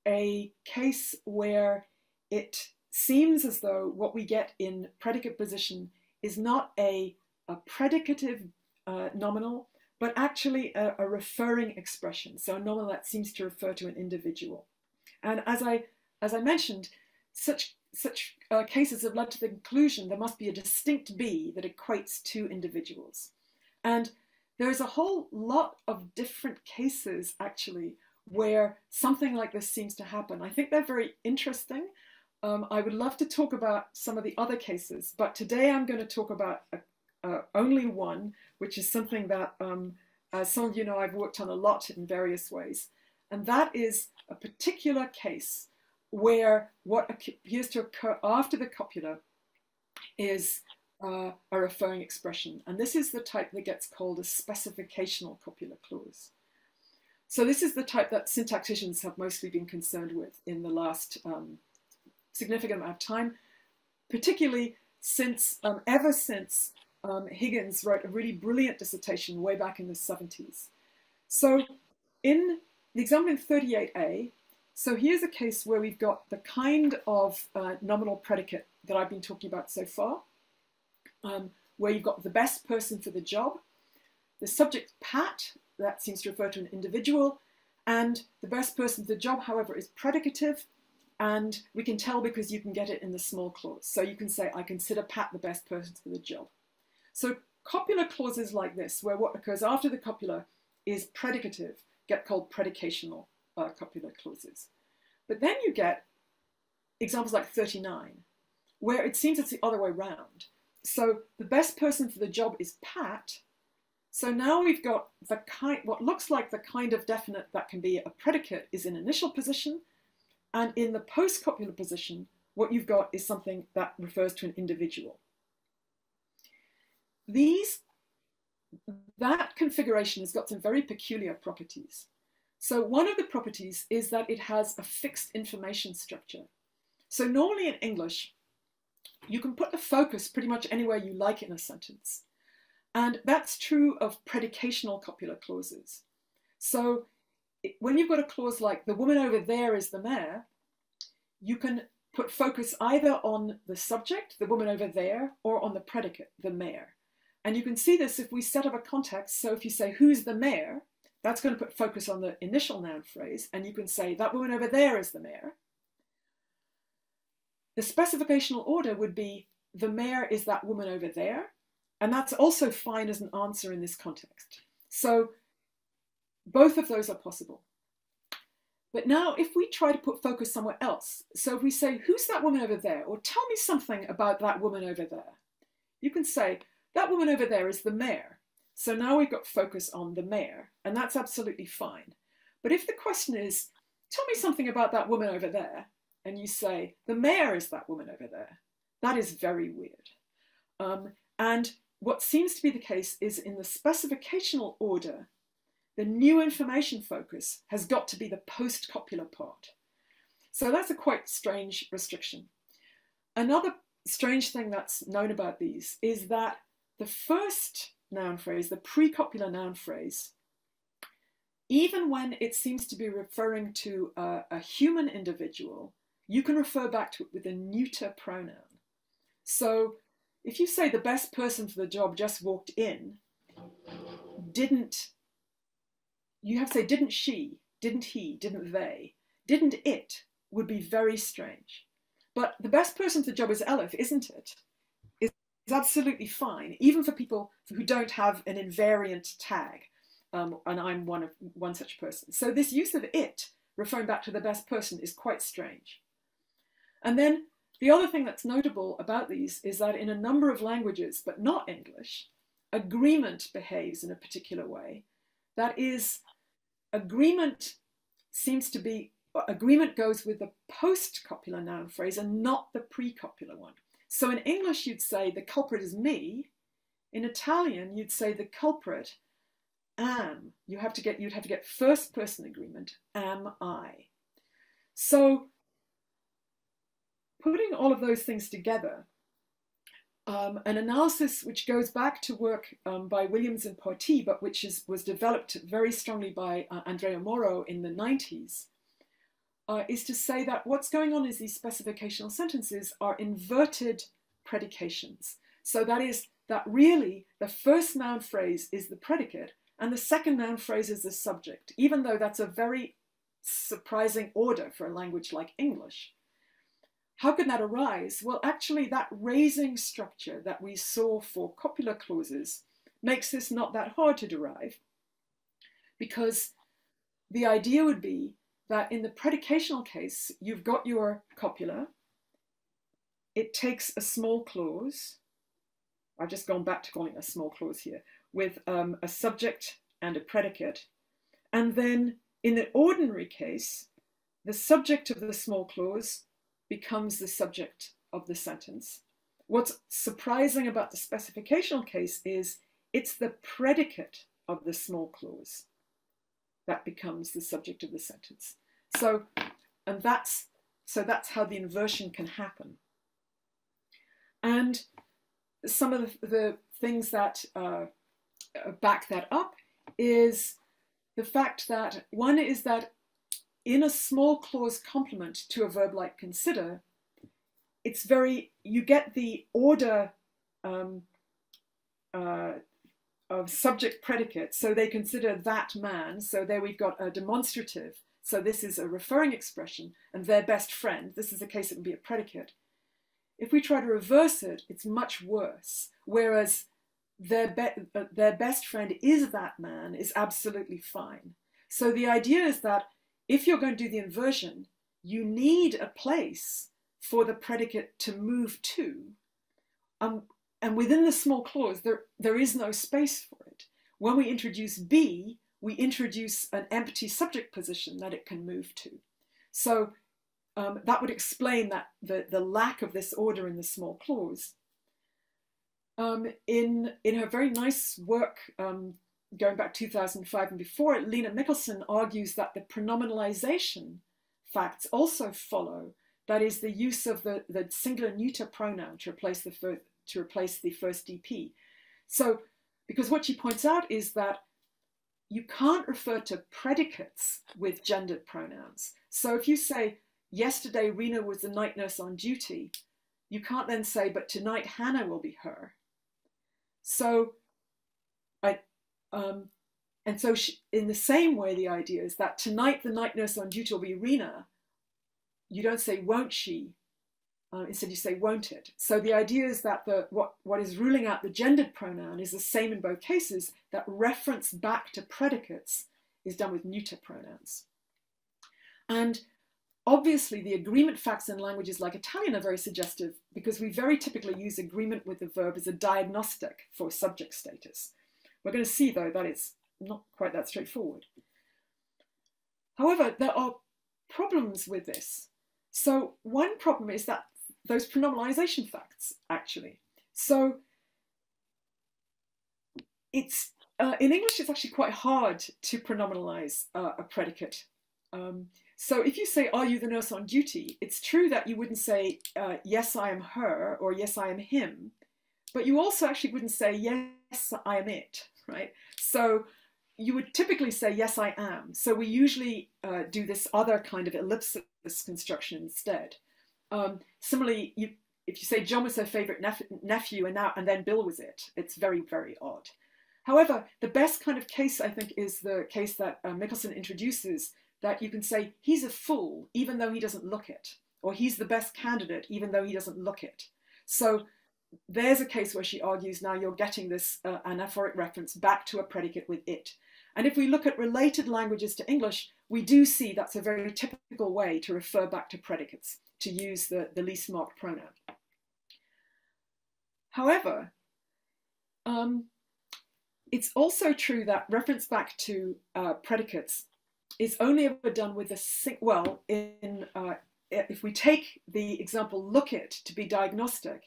a case where it seems as though what we get in predicate position is not a, a predicative uh, nominal, but actually a, a, referring expression. So a nominal that seems to refer to an individual. And as I, as I mentioned, such, such uh, cases have led to the conclusion there must be a distinct B that equates two individuals. And there's a whole lot of different cases actually where something like this seems to happen. I think they're very interesting. Um, I would love to talk about some of the other cases, but today I'm going to talk about a, uh, only one, which is something that, um, as some of you know, I've worked on a lot in various ways. And that is a particular case where what appears to occur after the copula is uh, a referring expression. And this is the type that gets called a specificational copula clause. So this is the type that syntacticians have mostly been concerned with in the last um, significant amount of time, particularly since, um, ever since um, Higgins wrote a really brilliant dissertation way back in the 70s. So in the example in 38a, so here's a case where we've got the kind of uh, nominal predicate that I've been talking about so far, um, where you've got the best person for the job, the subject Pat, that seems to refer to an individual, and the best person for the job, however, is predicative, and we can tell because you can get it in the small clause. So you can say, I consider Pat the best person for the job. So copula clauses like this, where what occurs after the copula is predicative, get called predicational uh, copula clauses. But then you get examples like 39, where it seems it's the other way around. So the best person for the job is Pat. So now we've got the kind, what looks like the kind of definite that can be a predicate is in initial position. And in the post-copula position, what you've got is something that refers to an individual. These, that configuration has got some very peculiar properties. So one of the properties is that it has a fixed information structure. So normally in English, you can put the focus pretty much anywhere you like in a sentence. And that's true of predicational copula clauses. So when you've got a clause like the woman over there is the mayor, you can put focus either on the subject, the woman over there, or on the predicate, the mayor. And you can see this if we set up a context. So if you say, who's the mayor? That's going to put focus on the initial noun phrase. And you can say, that woman over there is the mayor. The specificational order would be, the mayor is that woman over there. And that's also fine as an answer in this context. So both of those are possible. But now if we try to put focus somewhere else, so if we say, who's that woman over there? Or tell me something about that woman over there. You can say, that woman over there is the mayor. So now we've got focus on the mayor, and that's absolutely fine. But if the question is, tell me something about that woman over there, and you say, the mayor is that woman over there, that is very weird. Um, and what seems to be the case is in the specificational order, the new information focus has got to be the post-copular part. So that's a quite strange restriction. Another strange thing that's known about these is that the first noun phrase, the pre-copular noun phrase, even when it seems to be referring to a, a human individual, you can refer back to it with a neuter pronoun. So if you say the best person for the job just walked in, didn't, you have to say didn't she, didn't he, didn't they, didn't it would be very strange. But the best person for the job is Elif, isn't it? it? Is absolutely fine, even for people who don't have an invariant tag. Um, and I'm one of one such person. So this use of it, referring back to the best person, is quite strange. And then the other thing that's notable about these is that in a number of languages, but not English, agreement behaves in a particular way. That is, agreement seems to be agreement goes with the post-copular noun phrase and not the pre-copular one. So in English, you'd say the culprit is me. In Italian, you'd say the culprit am. You have to get, you'd have to get first person agreement, am I. So putting all of those things together, um, an analysis which goes back to work um, by Williams and Partee, but which is, was developed very strongly by uh, Andrea Moro in the 90s, uh, is to say that what's going on is these specificational sentences are inverted predications. So that is that really the first noun phrase is the predicate and the second noun phrase is the subject, even though that's a very surprising order for a language like English. How can that arise? Well, actually, that raising structure that we saw for copular clauses makes this not that hard to derive because the idea would be that in the predicational case, you've got your copula, it takes a small clause, I've just gone back to calling a small clause here, with um, a subject and a predicate. And then in the ordinary case, the subject of the small clause becomes the subject of the sentence. What's surprising about the specificational case is it's the predicate of the small clause that becomes the subject of the sentence. So, and that's, so that's how the inversion can happen. And some of the, the things that uh, back that up is the fact that one is that in a small clause complement to a verb like consider, it's very, you get the order um, uh, of subject predicate. So they consider that man. So there we've got a demonstrative. So this is a referring expression and their best friend. This is a case it would be a predicate. If we try to reverse it, it's much worse. Whereas their, be uh, their best friend is that man is absolutely fine. So the idea is that if you're going to do the inversion, you need a place for the predicate to move to. Um, and within the small clause, there, there is no space for it. When we introduce be, we introduce an empty subject position that it can move to. So um, that would explain that the, the lack of this order in the small clause. Um, in, in her very nice work, um, going back 2005 and before, Line Mikkelsen argues that the pronominalization facts also follow. That is the use of the, the singular neuter pronoun to replace the, first, to replace the first DP. So, because what she points out is that you can't refer to predicates with gendered pronouns. So if you say, yesterday Rena was the night nurse on duty, you can't then say, but tonight Hannah will be her. So, I, um, and so she, in the same way, the idea is that tonight the night nurse on duty will be Rena. You don't say, won't she? Uh, instead, you say, won't it? So the idea is that the, what, what is ruling out the gendered pronoun is the same in both cases, that reference back to predicates is done with neuter pronouns. And obviously the agreement facts in languages like Italian are very suggestive because we very typically use agreement with the verb as a diagnostic for subject status. We're going to see though that it's not quite that straightforward. However, there are problems with this. So one problem is that those pronominalization facts actually. So it's uh, in English, it's actually quite hard to pronominalize uh, a predicate. Um, so if you say, are you the nurse on duty? It's true that you wouldn't say, uh, yes, I am her, or yes, I am him. But you also actually wouldn't say, yes, I am it, right? So you would typically say, yes, I am. So we usually uh, do this other kind of ellipsis construction instead. Um, similarly, you, if you say John was her favorite nep nephew and now and then Bill was it, it's very, very odd. However, the best kind of case, I think, is the case that uh, Mikkelsen introduces, that you can say he's a fool even though he doesn't look it, or he's the best candidate even though he doesn't look it. So there's a case where she argues now you're getting this uh, anaphoric reference back to a predicate with it. And if we look at related languages to English, we do see that's a very typical way to refer back to predicates, to use the, the least marked pronoun. However, um, it's also true that reference back to uh, predicates is only ever done with a, well, in, uh, if we take the example look it to be diagnostic,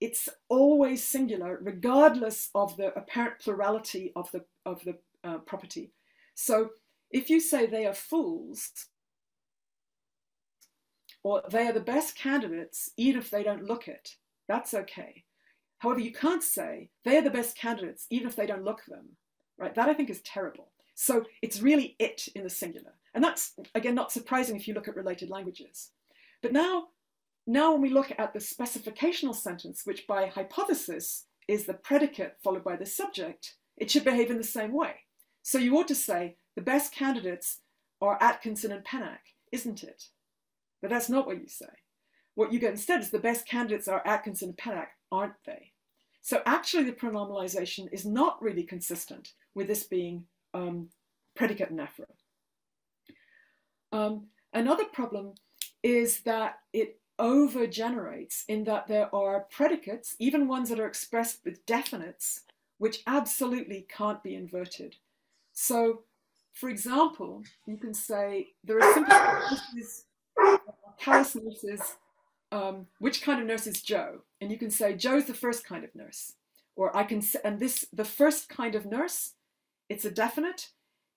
it's always singular regardless of the apparent plurality of the, of the uh, property. So if you say they are fools, or they are the best candidates, even if they don't look it, that's okay. However, you can't say they are the best candidates, even if they don't look them, right? That I think is terrible. So it's really it in the singular. And that's, again, not surprising if you look at related languages. But now, now when we look at the specificational sentence, which by hypothesis is the predicate followed by the subject, it should behave in the same way. So you ought to say, the best candidates are Atkinson and Pennock, isn't it? But that's not what you say. What you get instead is the best candidates are Atkinson and Pennock, aren't they? So actually the pronominalization is not really consistent with this being um, predicate anaphora. Um, another problem is that it over-generates in that there are predicates, even ones that are expressed with definites, which absolutely can't be inverted. So, for example, you can say there are simple nurses, callous nurses. Um, which kind of nurse is Joe? And you can say Joe's the first kind of nurse, or I can say, and this the first kind of nurse. It's a definite.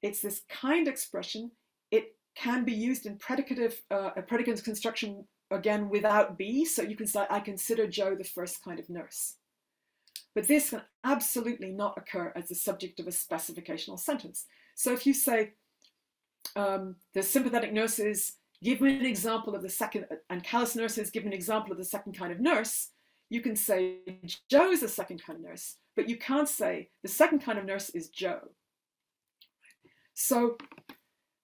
It's this kind expression. It can be used in predicative uh, a predicate construction again without be. So you can say I consider Joe the first kind of nurse. But this can absolutely not occur as the subject of a specificational sentence. So if you say, um, the sympathetic nurses, give me an example of the second, and callous nurses, give me an example of the second kind of nurse, you can say Joe is the second kind of nurse, but you can't say the second kind of nurse is Joe. So,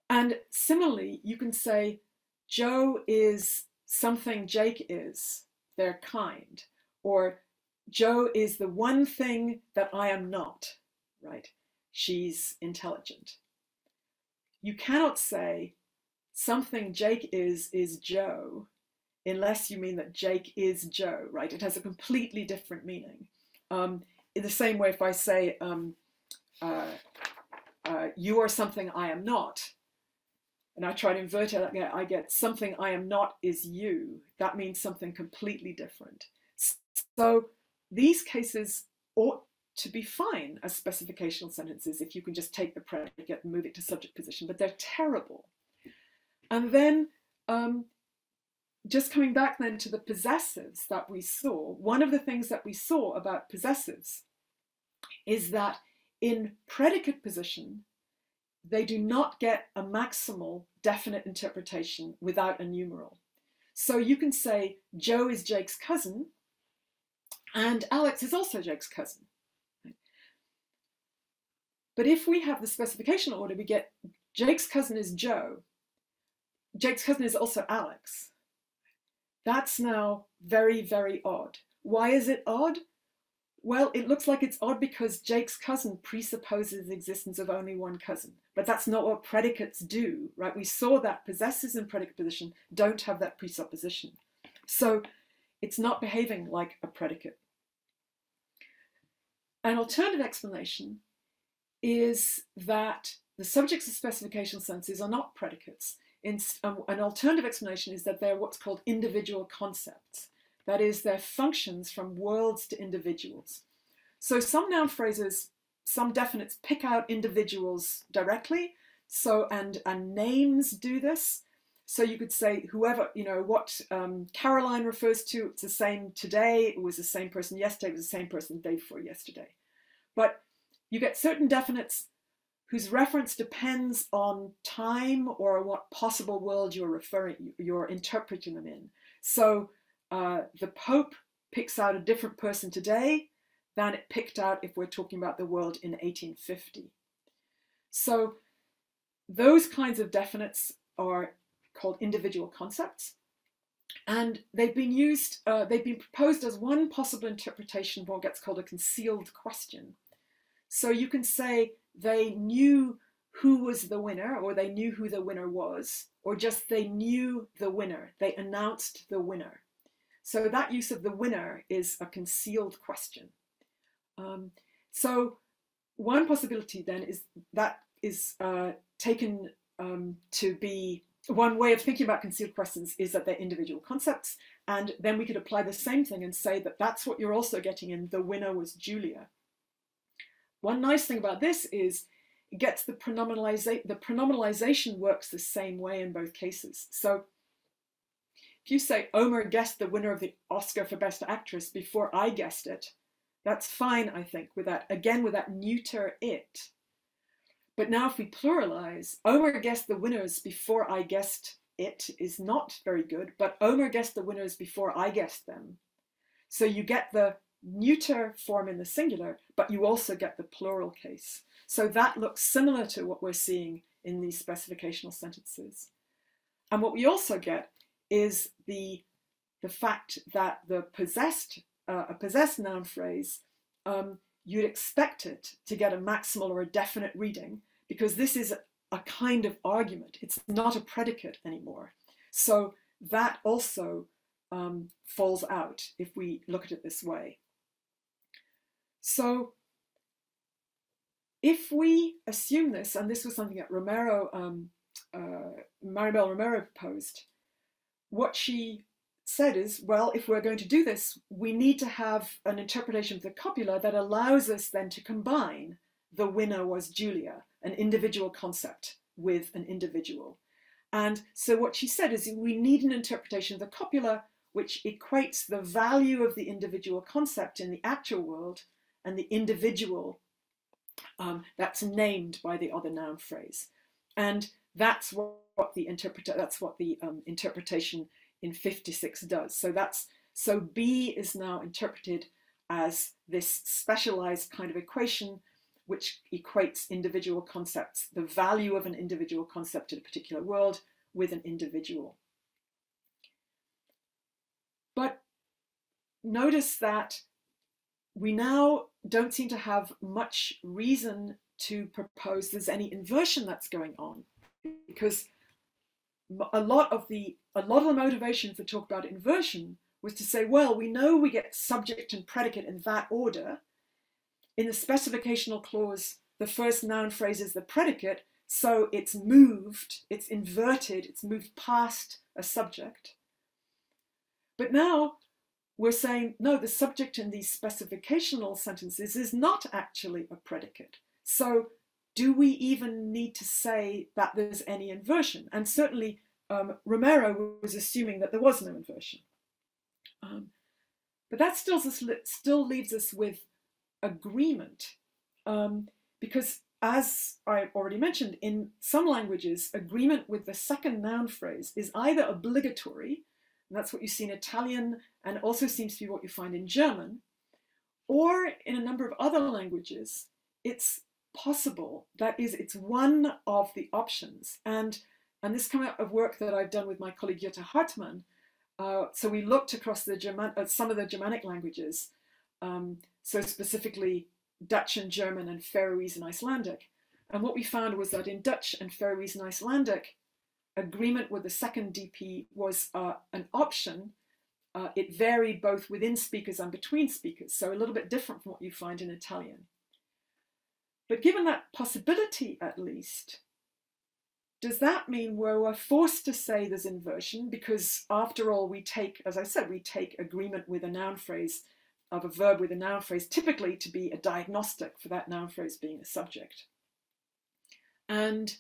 and similarly, you can say Joe is something Jake is, they're kind, or Joe is the one thing that I am not, right? She's intelligent. You cannot say something Jake is, is Joe, unless you mean that Jake is Joe, right? It has a completely different meaning. Um, in the same way, if I say, um, uh, uh, you are something I am not, and I try to invert it, I get something I am not is you. That means something completely different. So these cases ought to be fine as specificational sentences if you can just take the predicate and move it to subject position, but they're terrible. And then um, just coming back then to the possessives that we saw, one of the things that we saw about possessives is that in predicate position, they do not get a maximal definite interpretation without a numeral. So you can say Joe is Jake's cousin, and Alex is also Jake's cousin. But if we have the specification order, we get Jake's cousin is Joe. Jake's cousin is also Well, it looks like it's odd because Jake's cousin presupposes the existence of only one cousin, but that's not what predicates do, right? We saw that possessors in predicate position don't have that presupposition. So it's not behaving like a predicate. An alternative explanation is that the subjects of specification sentences are not predicates. Um, an alternative explanation is that they're what's called individual concepts. That is, they're functions from worlds to individuals. So some noun phrases, some definites pick out individuals directly. So, and, and names do this. So you could say whoever, you know, what um, Caroline refers to, it's the same today, it was the same person yesterday, it was the same person the day before yesterday. But you get certain definites whose reference depends on time or what possible world you're referring, you're interpreting them in. So uh, the Pope picks out a different person today than it picked out if we're talking about the world in 1850. So those kinds of definites are called individual concepts. And they've been used, uh, they've been proposed as one possible interpretation of what gets called a concealed question. So you can say they knew who was the winner, or they knew who the winner was, or just they knew the winner, they announced the winner. So that use of the winner is a concealed question. Um, so one possibility then is that is uh, taken um, to be one way of thinking about concealed questions is that they're individual concepts. And then we could apply the same thing and say that that's what you're also getting in the winner was Julia. One nice thing about this is it gets the pronominalization, the pronominalization works the same way in both cases. So if you say Omer guessed the winner of the Oscar for Best Actress before I guessed it, that's fine, I think, with that, again, with that neuter it. But now if we pluralize, Omer guessed the winners before I guessed it is not very good, but Omer guessed the winners before I guessed them. So you get the neuter form in the singular, but you also get the plural case. So that looks similar to what we're seeing in these specificational sentences. And what we also get is the, the fact that the possessed, uh, a possessed noun phrase, um, you'd expect it to get a maximal or a definite reading because this is a kind of argument. It's not a predicate anymore. So that also um, falls out if we look at it this way. So if we assume this, and this was something that Romero, um, uh, Maribel Romero proposed, what she said is, well, if we're going to do this, we need to have an interpretation of the copula that allows us then to combine the winner was Julia, an individual concept with an individual. And so what she said is we need an interpretation of the copula which equates the value of the individual concept in the actual world and the individual um, that's named by the other noun phrase. And that's what, the interpreter that's what the um, interpretation in 56 does. So that's so be is now interpreted as this specialized kind of equation which equates individual concepts, the value of an individual concept in a particular world with an individual. But notice that we now don't seem to have much reason to propose there's any inversion that's going on because a lot of the a lot of the motivation for talk about inversion was to say well we know we get subject and predicate in that order. In the specificational clause the first noun phrase is the predicate so it's moved it's inverted it's moved past a subject. But now we're saying no the subject in these specificational sentences is not actually a predicate. So do we even need to say that there's any inversion? And certainly um, Romero was assuming that there was no inversion. Um, but that still, still leaves us with agreement um, because as I already mentioned, in some languages, agreement with the second noun phrase is either obligatory, and that's what you see in Italian and also seems to be what you find in German, or in a number of other languages, it's possible. That is, it's one of the options. And, and this out of work that I've done with my colleague Jutta Hartmann. Uh, so we looked across the German, uh, some of the Germanic languages um, so specifically Dutch and German and Faroese and Icelandic. And what we found was that in Dutch and Faroese and Icelandic, agreement with the second DP was uh, an option. Uh, it varied both within speakers and between speakers, so a little bit different from what you find in Italian. But given that possibility, at least, does that mean we're forced to say there's inversion? Because after all, we take, as I said, we take agreement with a noun phrase of a verb with a noun phrase typically to be a diagnostic for that noun phrase being a subject. And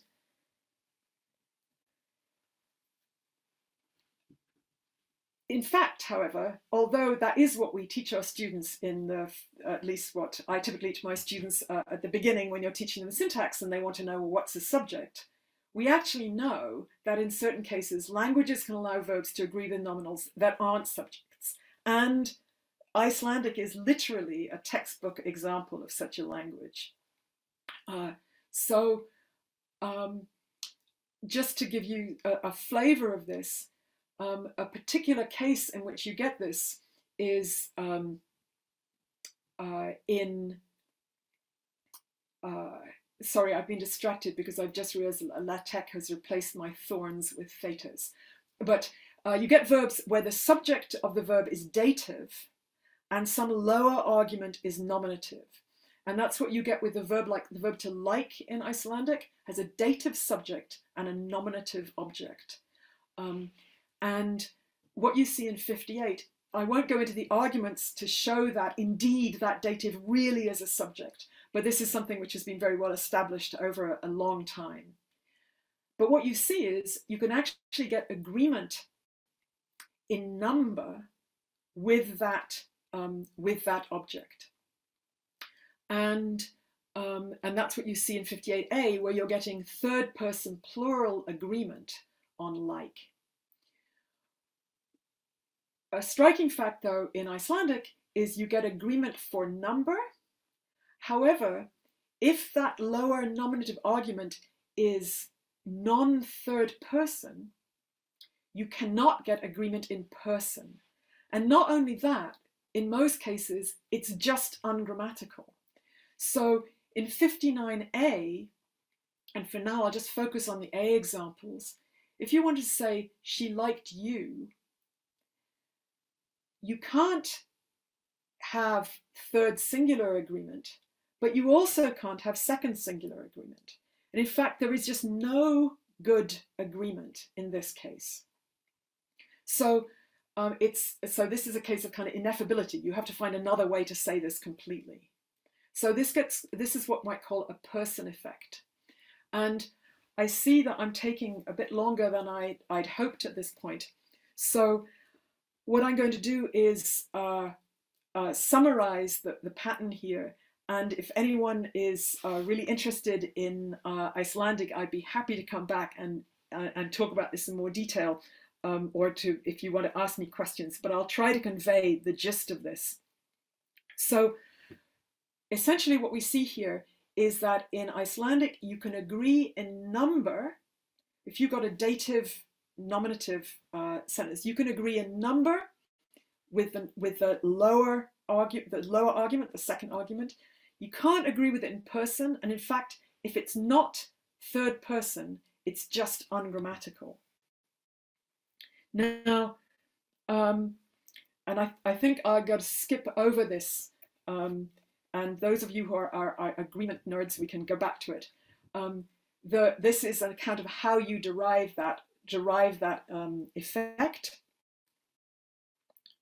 in fact, however, although that is what we teach our students in the, at least what I typically teach my students uh, at the beginning when you're teaching them syntax and they want to know well, what's a subject, we actually know that in certain cases, languages can allow verbs to agree with nominals that aren't subjects. And Icelandic is literally a textbook example of such a language. Uh, so um, just to give you a, a flavor of this, um, a particular case in which you get this is um, uh, in, uh, sorry, I've been distracted because I've just realized LaTeX has replaced my thorns with thetas. But uh, you get verbs where the subject of the verb is dative and some lower argument is nominative. And that's what you get with the verb like the verb to like in Icelandic has a dative subject and a nominative object. Um, and what you see in 58, I won't go into the arguments to show that indeed that dative really is a subject, but this is something which has been very well established over a, long time. But what you see is you can actually get agreement in number with that um, with that object. And, um, and that's what you see in 58a, where you're getting third person plural agreement on like. A striking fact, though, in Icelandic is you get agreement for number. However, if that lower nominative argument is non third person, you cannot get agreement in person. And not only that, in most cases, it's just ungrammatical. So in 59a, and for now I'll just focus on the A examples, if you want to say, she liked you, you can't have third singular agreement, but you also can't have second singular agreement. And in fact, there is just no good agreement in this case. So um, it's so this is a case of kind of ineffability. You have to find another way to say this completely. So this gets this is what might call a person effect, and I see that I'm taking a bit longer than I, I'd hoped at this point. So what I'm going to do is uh, uh, summarize the, the pattern here. And if anyone is uh, really interested in uh, Icelandic, I'd be happy to come back and, uh, and talk about this in more detail um, or to if you want to ask me questions, but I'll try to convey the gist of this. So essentially what we see here is that in Icelandic you can agree in number, if you've got a dative nominative uh, sentence, you can agree in number with the, with the lower argument, the lower argument, the second argument. You can't agree with it in person, and in fact, if it's not third person, it's just ungrammatical. Now, um, and I, I think I've got to skip over this. Um, and those of you who are, are, are, agreement nerds, we can go back to it. Um, the, this is an account of how you derive that derive that um, effect.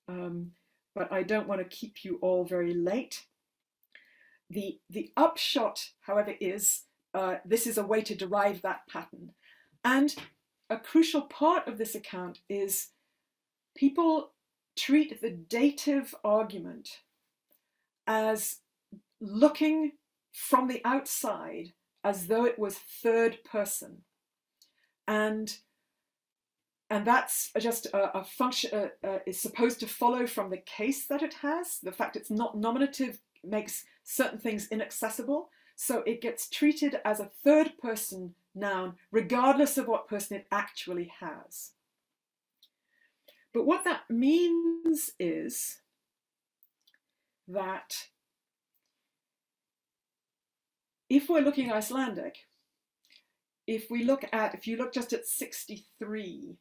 Um, but I don't want to keep you all very late. The, the upshot, however, is uh, this is a way to derive that pattern. And a crucial part of this account is people treat the dative argument as looking from the outside as though it was third person. And and that's just a, a function uh, uh, is supposed to follow from the case that it has. The fact it's not nominative makes certain things inaccessible, so it gets treated as a third person noun, regardless of what person it actually has. But what that means is that if we're looking Icelandic, if we look at, if you look just at 63,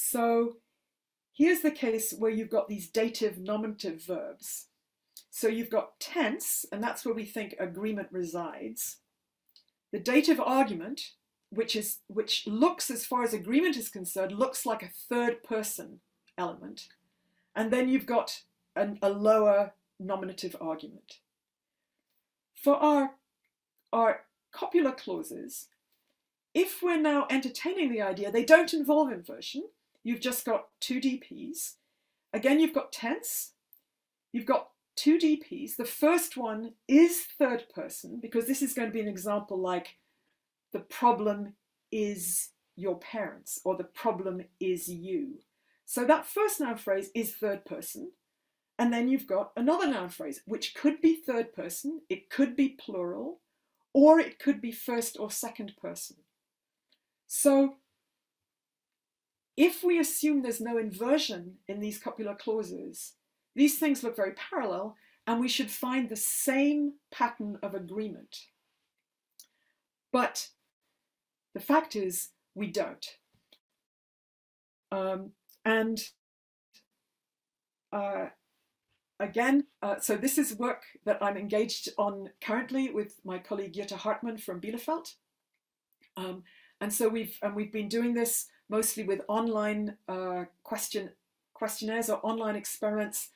so here's the case where you've got these dative nominative verbs. So you've got tense, and that's where we think agreement resides. The dative argument, which is which looks, as far as agreement is concerned, looks like a third person element. And then you've got an, a lower nominative argument. For our, our copular clauses, if we're now entertaining the idea they don't involve inversion, you've just got two DPs. Again, you've got tense, you've got two DPs. The first one is third person because this is going to be an example like the problem is your parents or the problem is you. So that first noun phrase is third person. And then you've got another noun phrase, which could be third person, it could be plural, or it could be first or second person. So if we assume there's no inversion in these copular clauses, these things look very parallel, and we should find the same pattern of agreement. But the fact is, we don't. Um, and uh, again, uh, so this is work that I'm engaged on currently with my colleague Jutta Hartmann from Bielefeld. Um, and so we've and we've been doing this mostly with online uh, question questionnaires or online experiments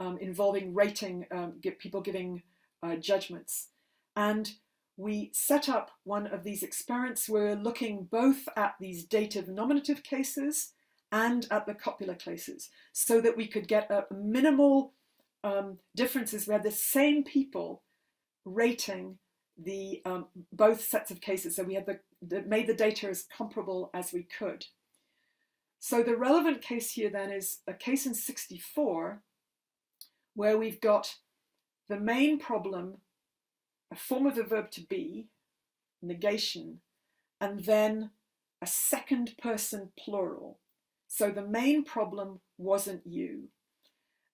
um, involving rating um, people giving uh, judgments. And we set up one of these experiments. We're looking both at these dative nominative cases and at the copular cases so that we could get a minimal um, differences where the same people rating the um, both sets of cases. So we had the, the, made the data as comparable as we could. So the relevant case here then is a case in 64 where we've got the main problem, a form of the verb to be, negation, and then a second person plural. So the main problem wasn't you.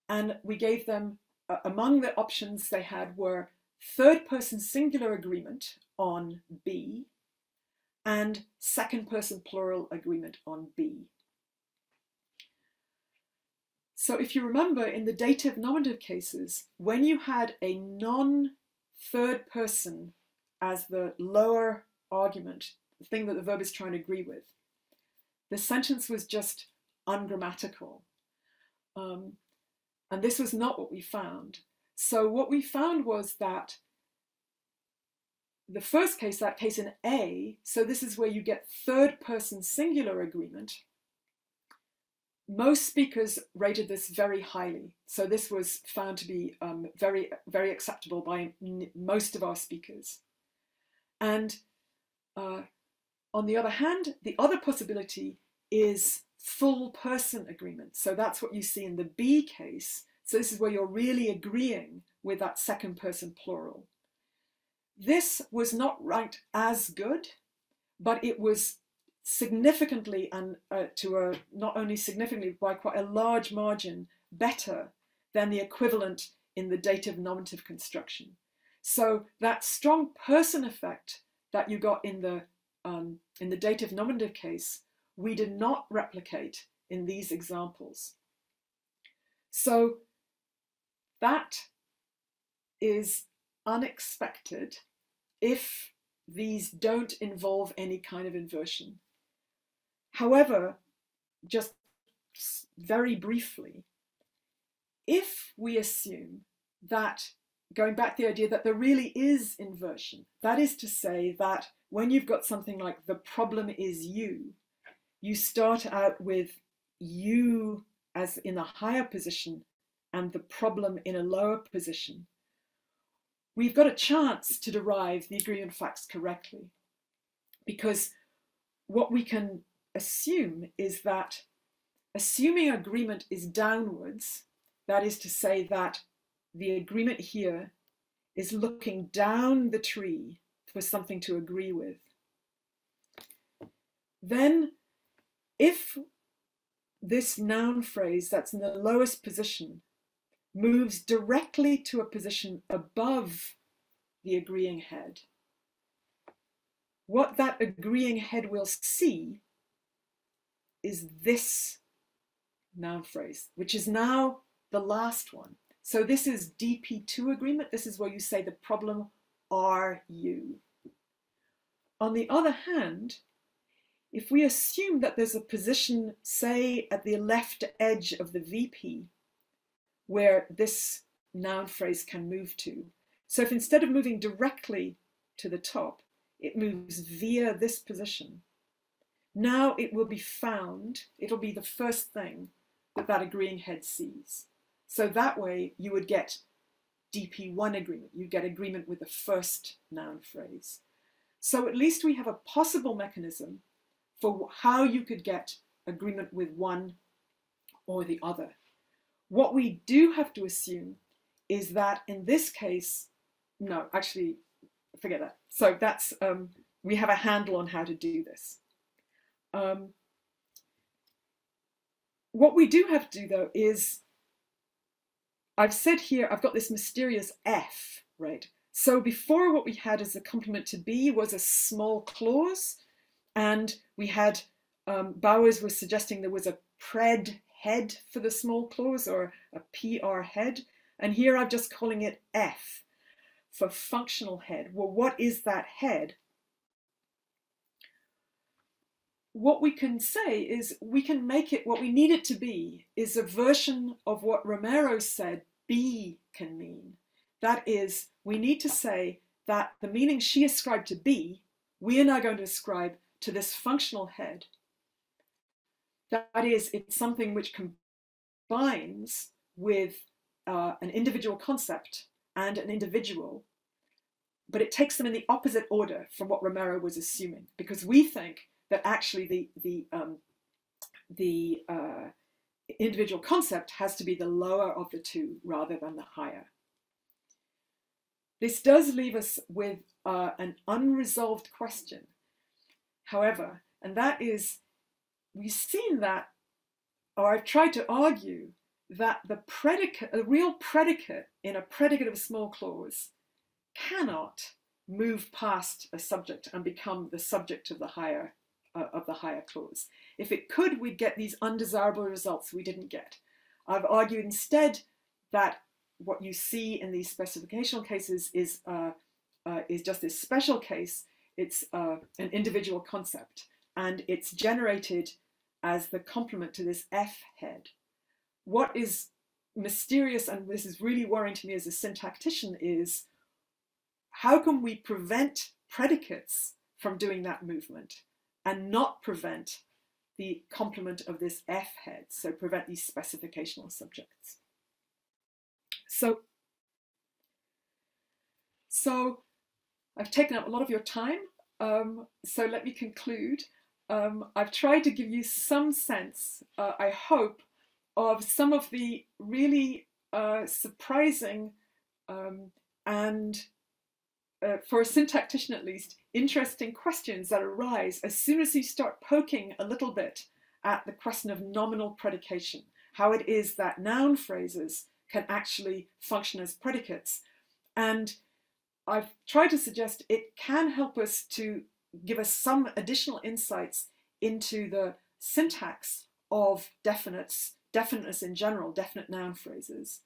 And we gave them, uh, among the options they had were third person singular agreement on be and second person plural agreement on be. So if you remember in the dative nominative cases, when you had a non-third person as the lower argument, the thing that the verb is trying to agree with, the sentence was just ungrammatical. Um, and this was not what we found. So what we found was that the first case, that case in A, so this is where you get third person singular agreement. Most speakers rated this very highly. So this was found to be um, very, very acceptable by most of our speakers. And uh, on the other hand, the other possibility is full person agreement. So that's what you see in the B case. So this is where you're really agreeing with that second person plural. This was not ranked as good, but it was significantly and uh, to a not only significantly by quite a large margin better than the equivalent in the dative nominative construction. So that strong person effect that you got in the um, in the dative nominative case we did not replicate in these examples. So that is unexpected if these don't involve any kind of inversion. However, just very briefly, if we assume that, going back to the idea that there really is inversion, that is to say that when you've got something like the problem is you, you start out with you as in a higher position and the problem in a lower position, we've got a chance to derive the agreement facts correctly. Because what we can assume is that assuming agreement is downwards, that is to say that the agreement here is looking down the tree for something to agree with, then if this noun phrase that's in the lowest position moves directly to a position above the agreeing head. What that agreeing head will see is this noun phrase, which is now the last one. So this is DP2 agreement. This is where you say the problem are you. On the other hand, if we assume that there's a position, say, at the left edge of the VP, where this noun phrase can move to. So if instead of moving directly to the top, it moves via this position, now it will be found, it'll be the first thing that that agreeing head sees. So that way you would get DP1 agreement, you get agreement with the first noun phrase. So at least we have a possible mechanism for how you could get agreement with one or the other. What we do have to assume is that in this case, no, actually, forget that. So that's, um, we have a handle on how to do this. Um, what we do have to do though is, I've said here, I've got this mysterious F, right? So before what we had as a complement to be was a small clause, and we had, um, Bowers was suggesting there was a pred head for the small clause or a PR head. And here I'm just calling it F for functional head. Well, what is that head? What we can say is we can make it what we need it to be is a version of what Romero said be can mean. That is, we need to say that the meaning she ascribed to be, we are now going to ascribe to this functional head. That is, it's something which combines with uh, an individual concept and an individual, but it takes them in the opposite order from what Romero was assuming, because we think that actually the the um, the uh, individual concept has to be the lower of the two rather than the higher. This does leave us with uh, an unresolved question, however, and that is we've seen that, or I've tried to argue that the predicate, a real predicate in a predicate of a small clause cannot move past a subject and become the subject of the higher uh, of the higher clause. If it could, we'd get these undesirable results we didn't get. I've argued instead that what you see in these specificational cases is, uh, uh, is just this special case. It's uh, an individual concept and it's generated as the complement to this F head. What is mysterious, and this is really worrying to me as a syntactician, is how can we prevent predicates from doing that movement? And not prevent the complement of this F head, so prevent these specificational subjects. So, so I've taken up a lot of your time, um, so let me conclude. Um, I've tried to give you some sense, uh, I hope, of some of the really uh, surprising um, and, uh, for a syntactician at least, interesting questions that arise as soon as you start poking a little bit at the question of nominal predication, how it is that noun phrases can actually function as predicates. And I've tried to suggest it can help us to give us some additional insights into the syntax of definites, definiteness in general, definite noun phrases.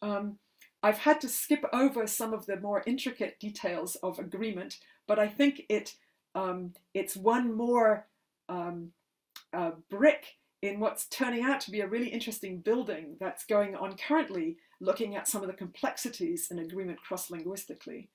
Um, I've had to skip over some of the more intricate details of agreement but I think it um, it's one more um, uh, brick in what's turning out to be a really interesting building that's going on currently, looking at some of the complexities in agreement cross-linguistically.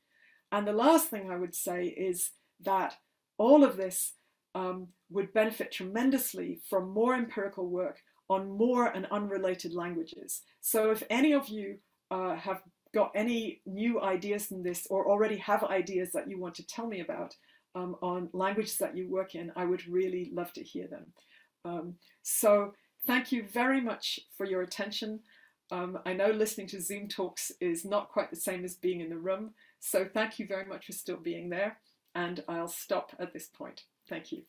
And the last thing I would say is that all of this um, would benefit tremendously from more empirical work on more and unrelated languages. So if any of you uh, have got any new ideas in this or already have ideas that you want to tell me about um, on languages that you work in, I would really love to hear them. Um, so thank you very much for your attention. Um, I know listening to Zoom talks is not quite the same as being in the room, so thank you very much for still being there, and I'll stop at this point. Thank you.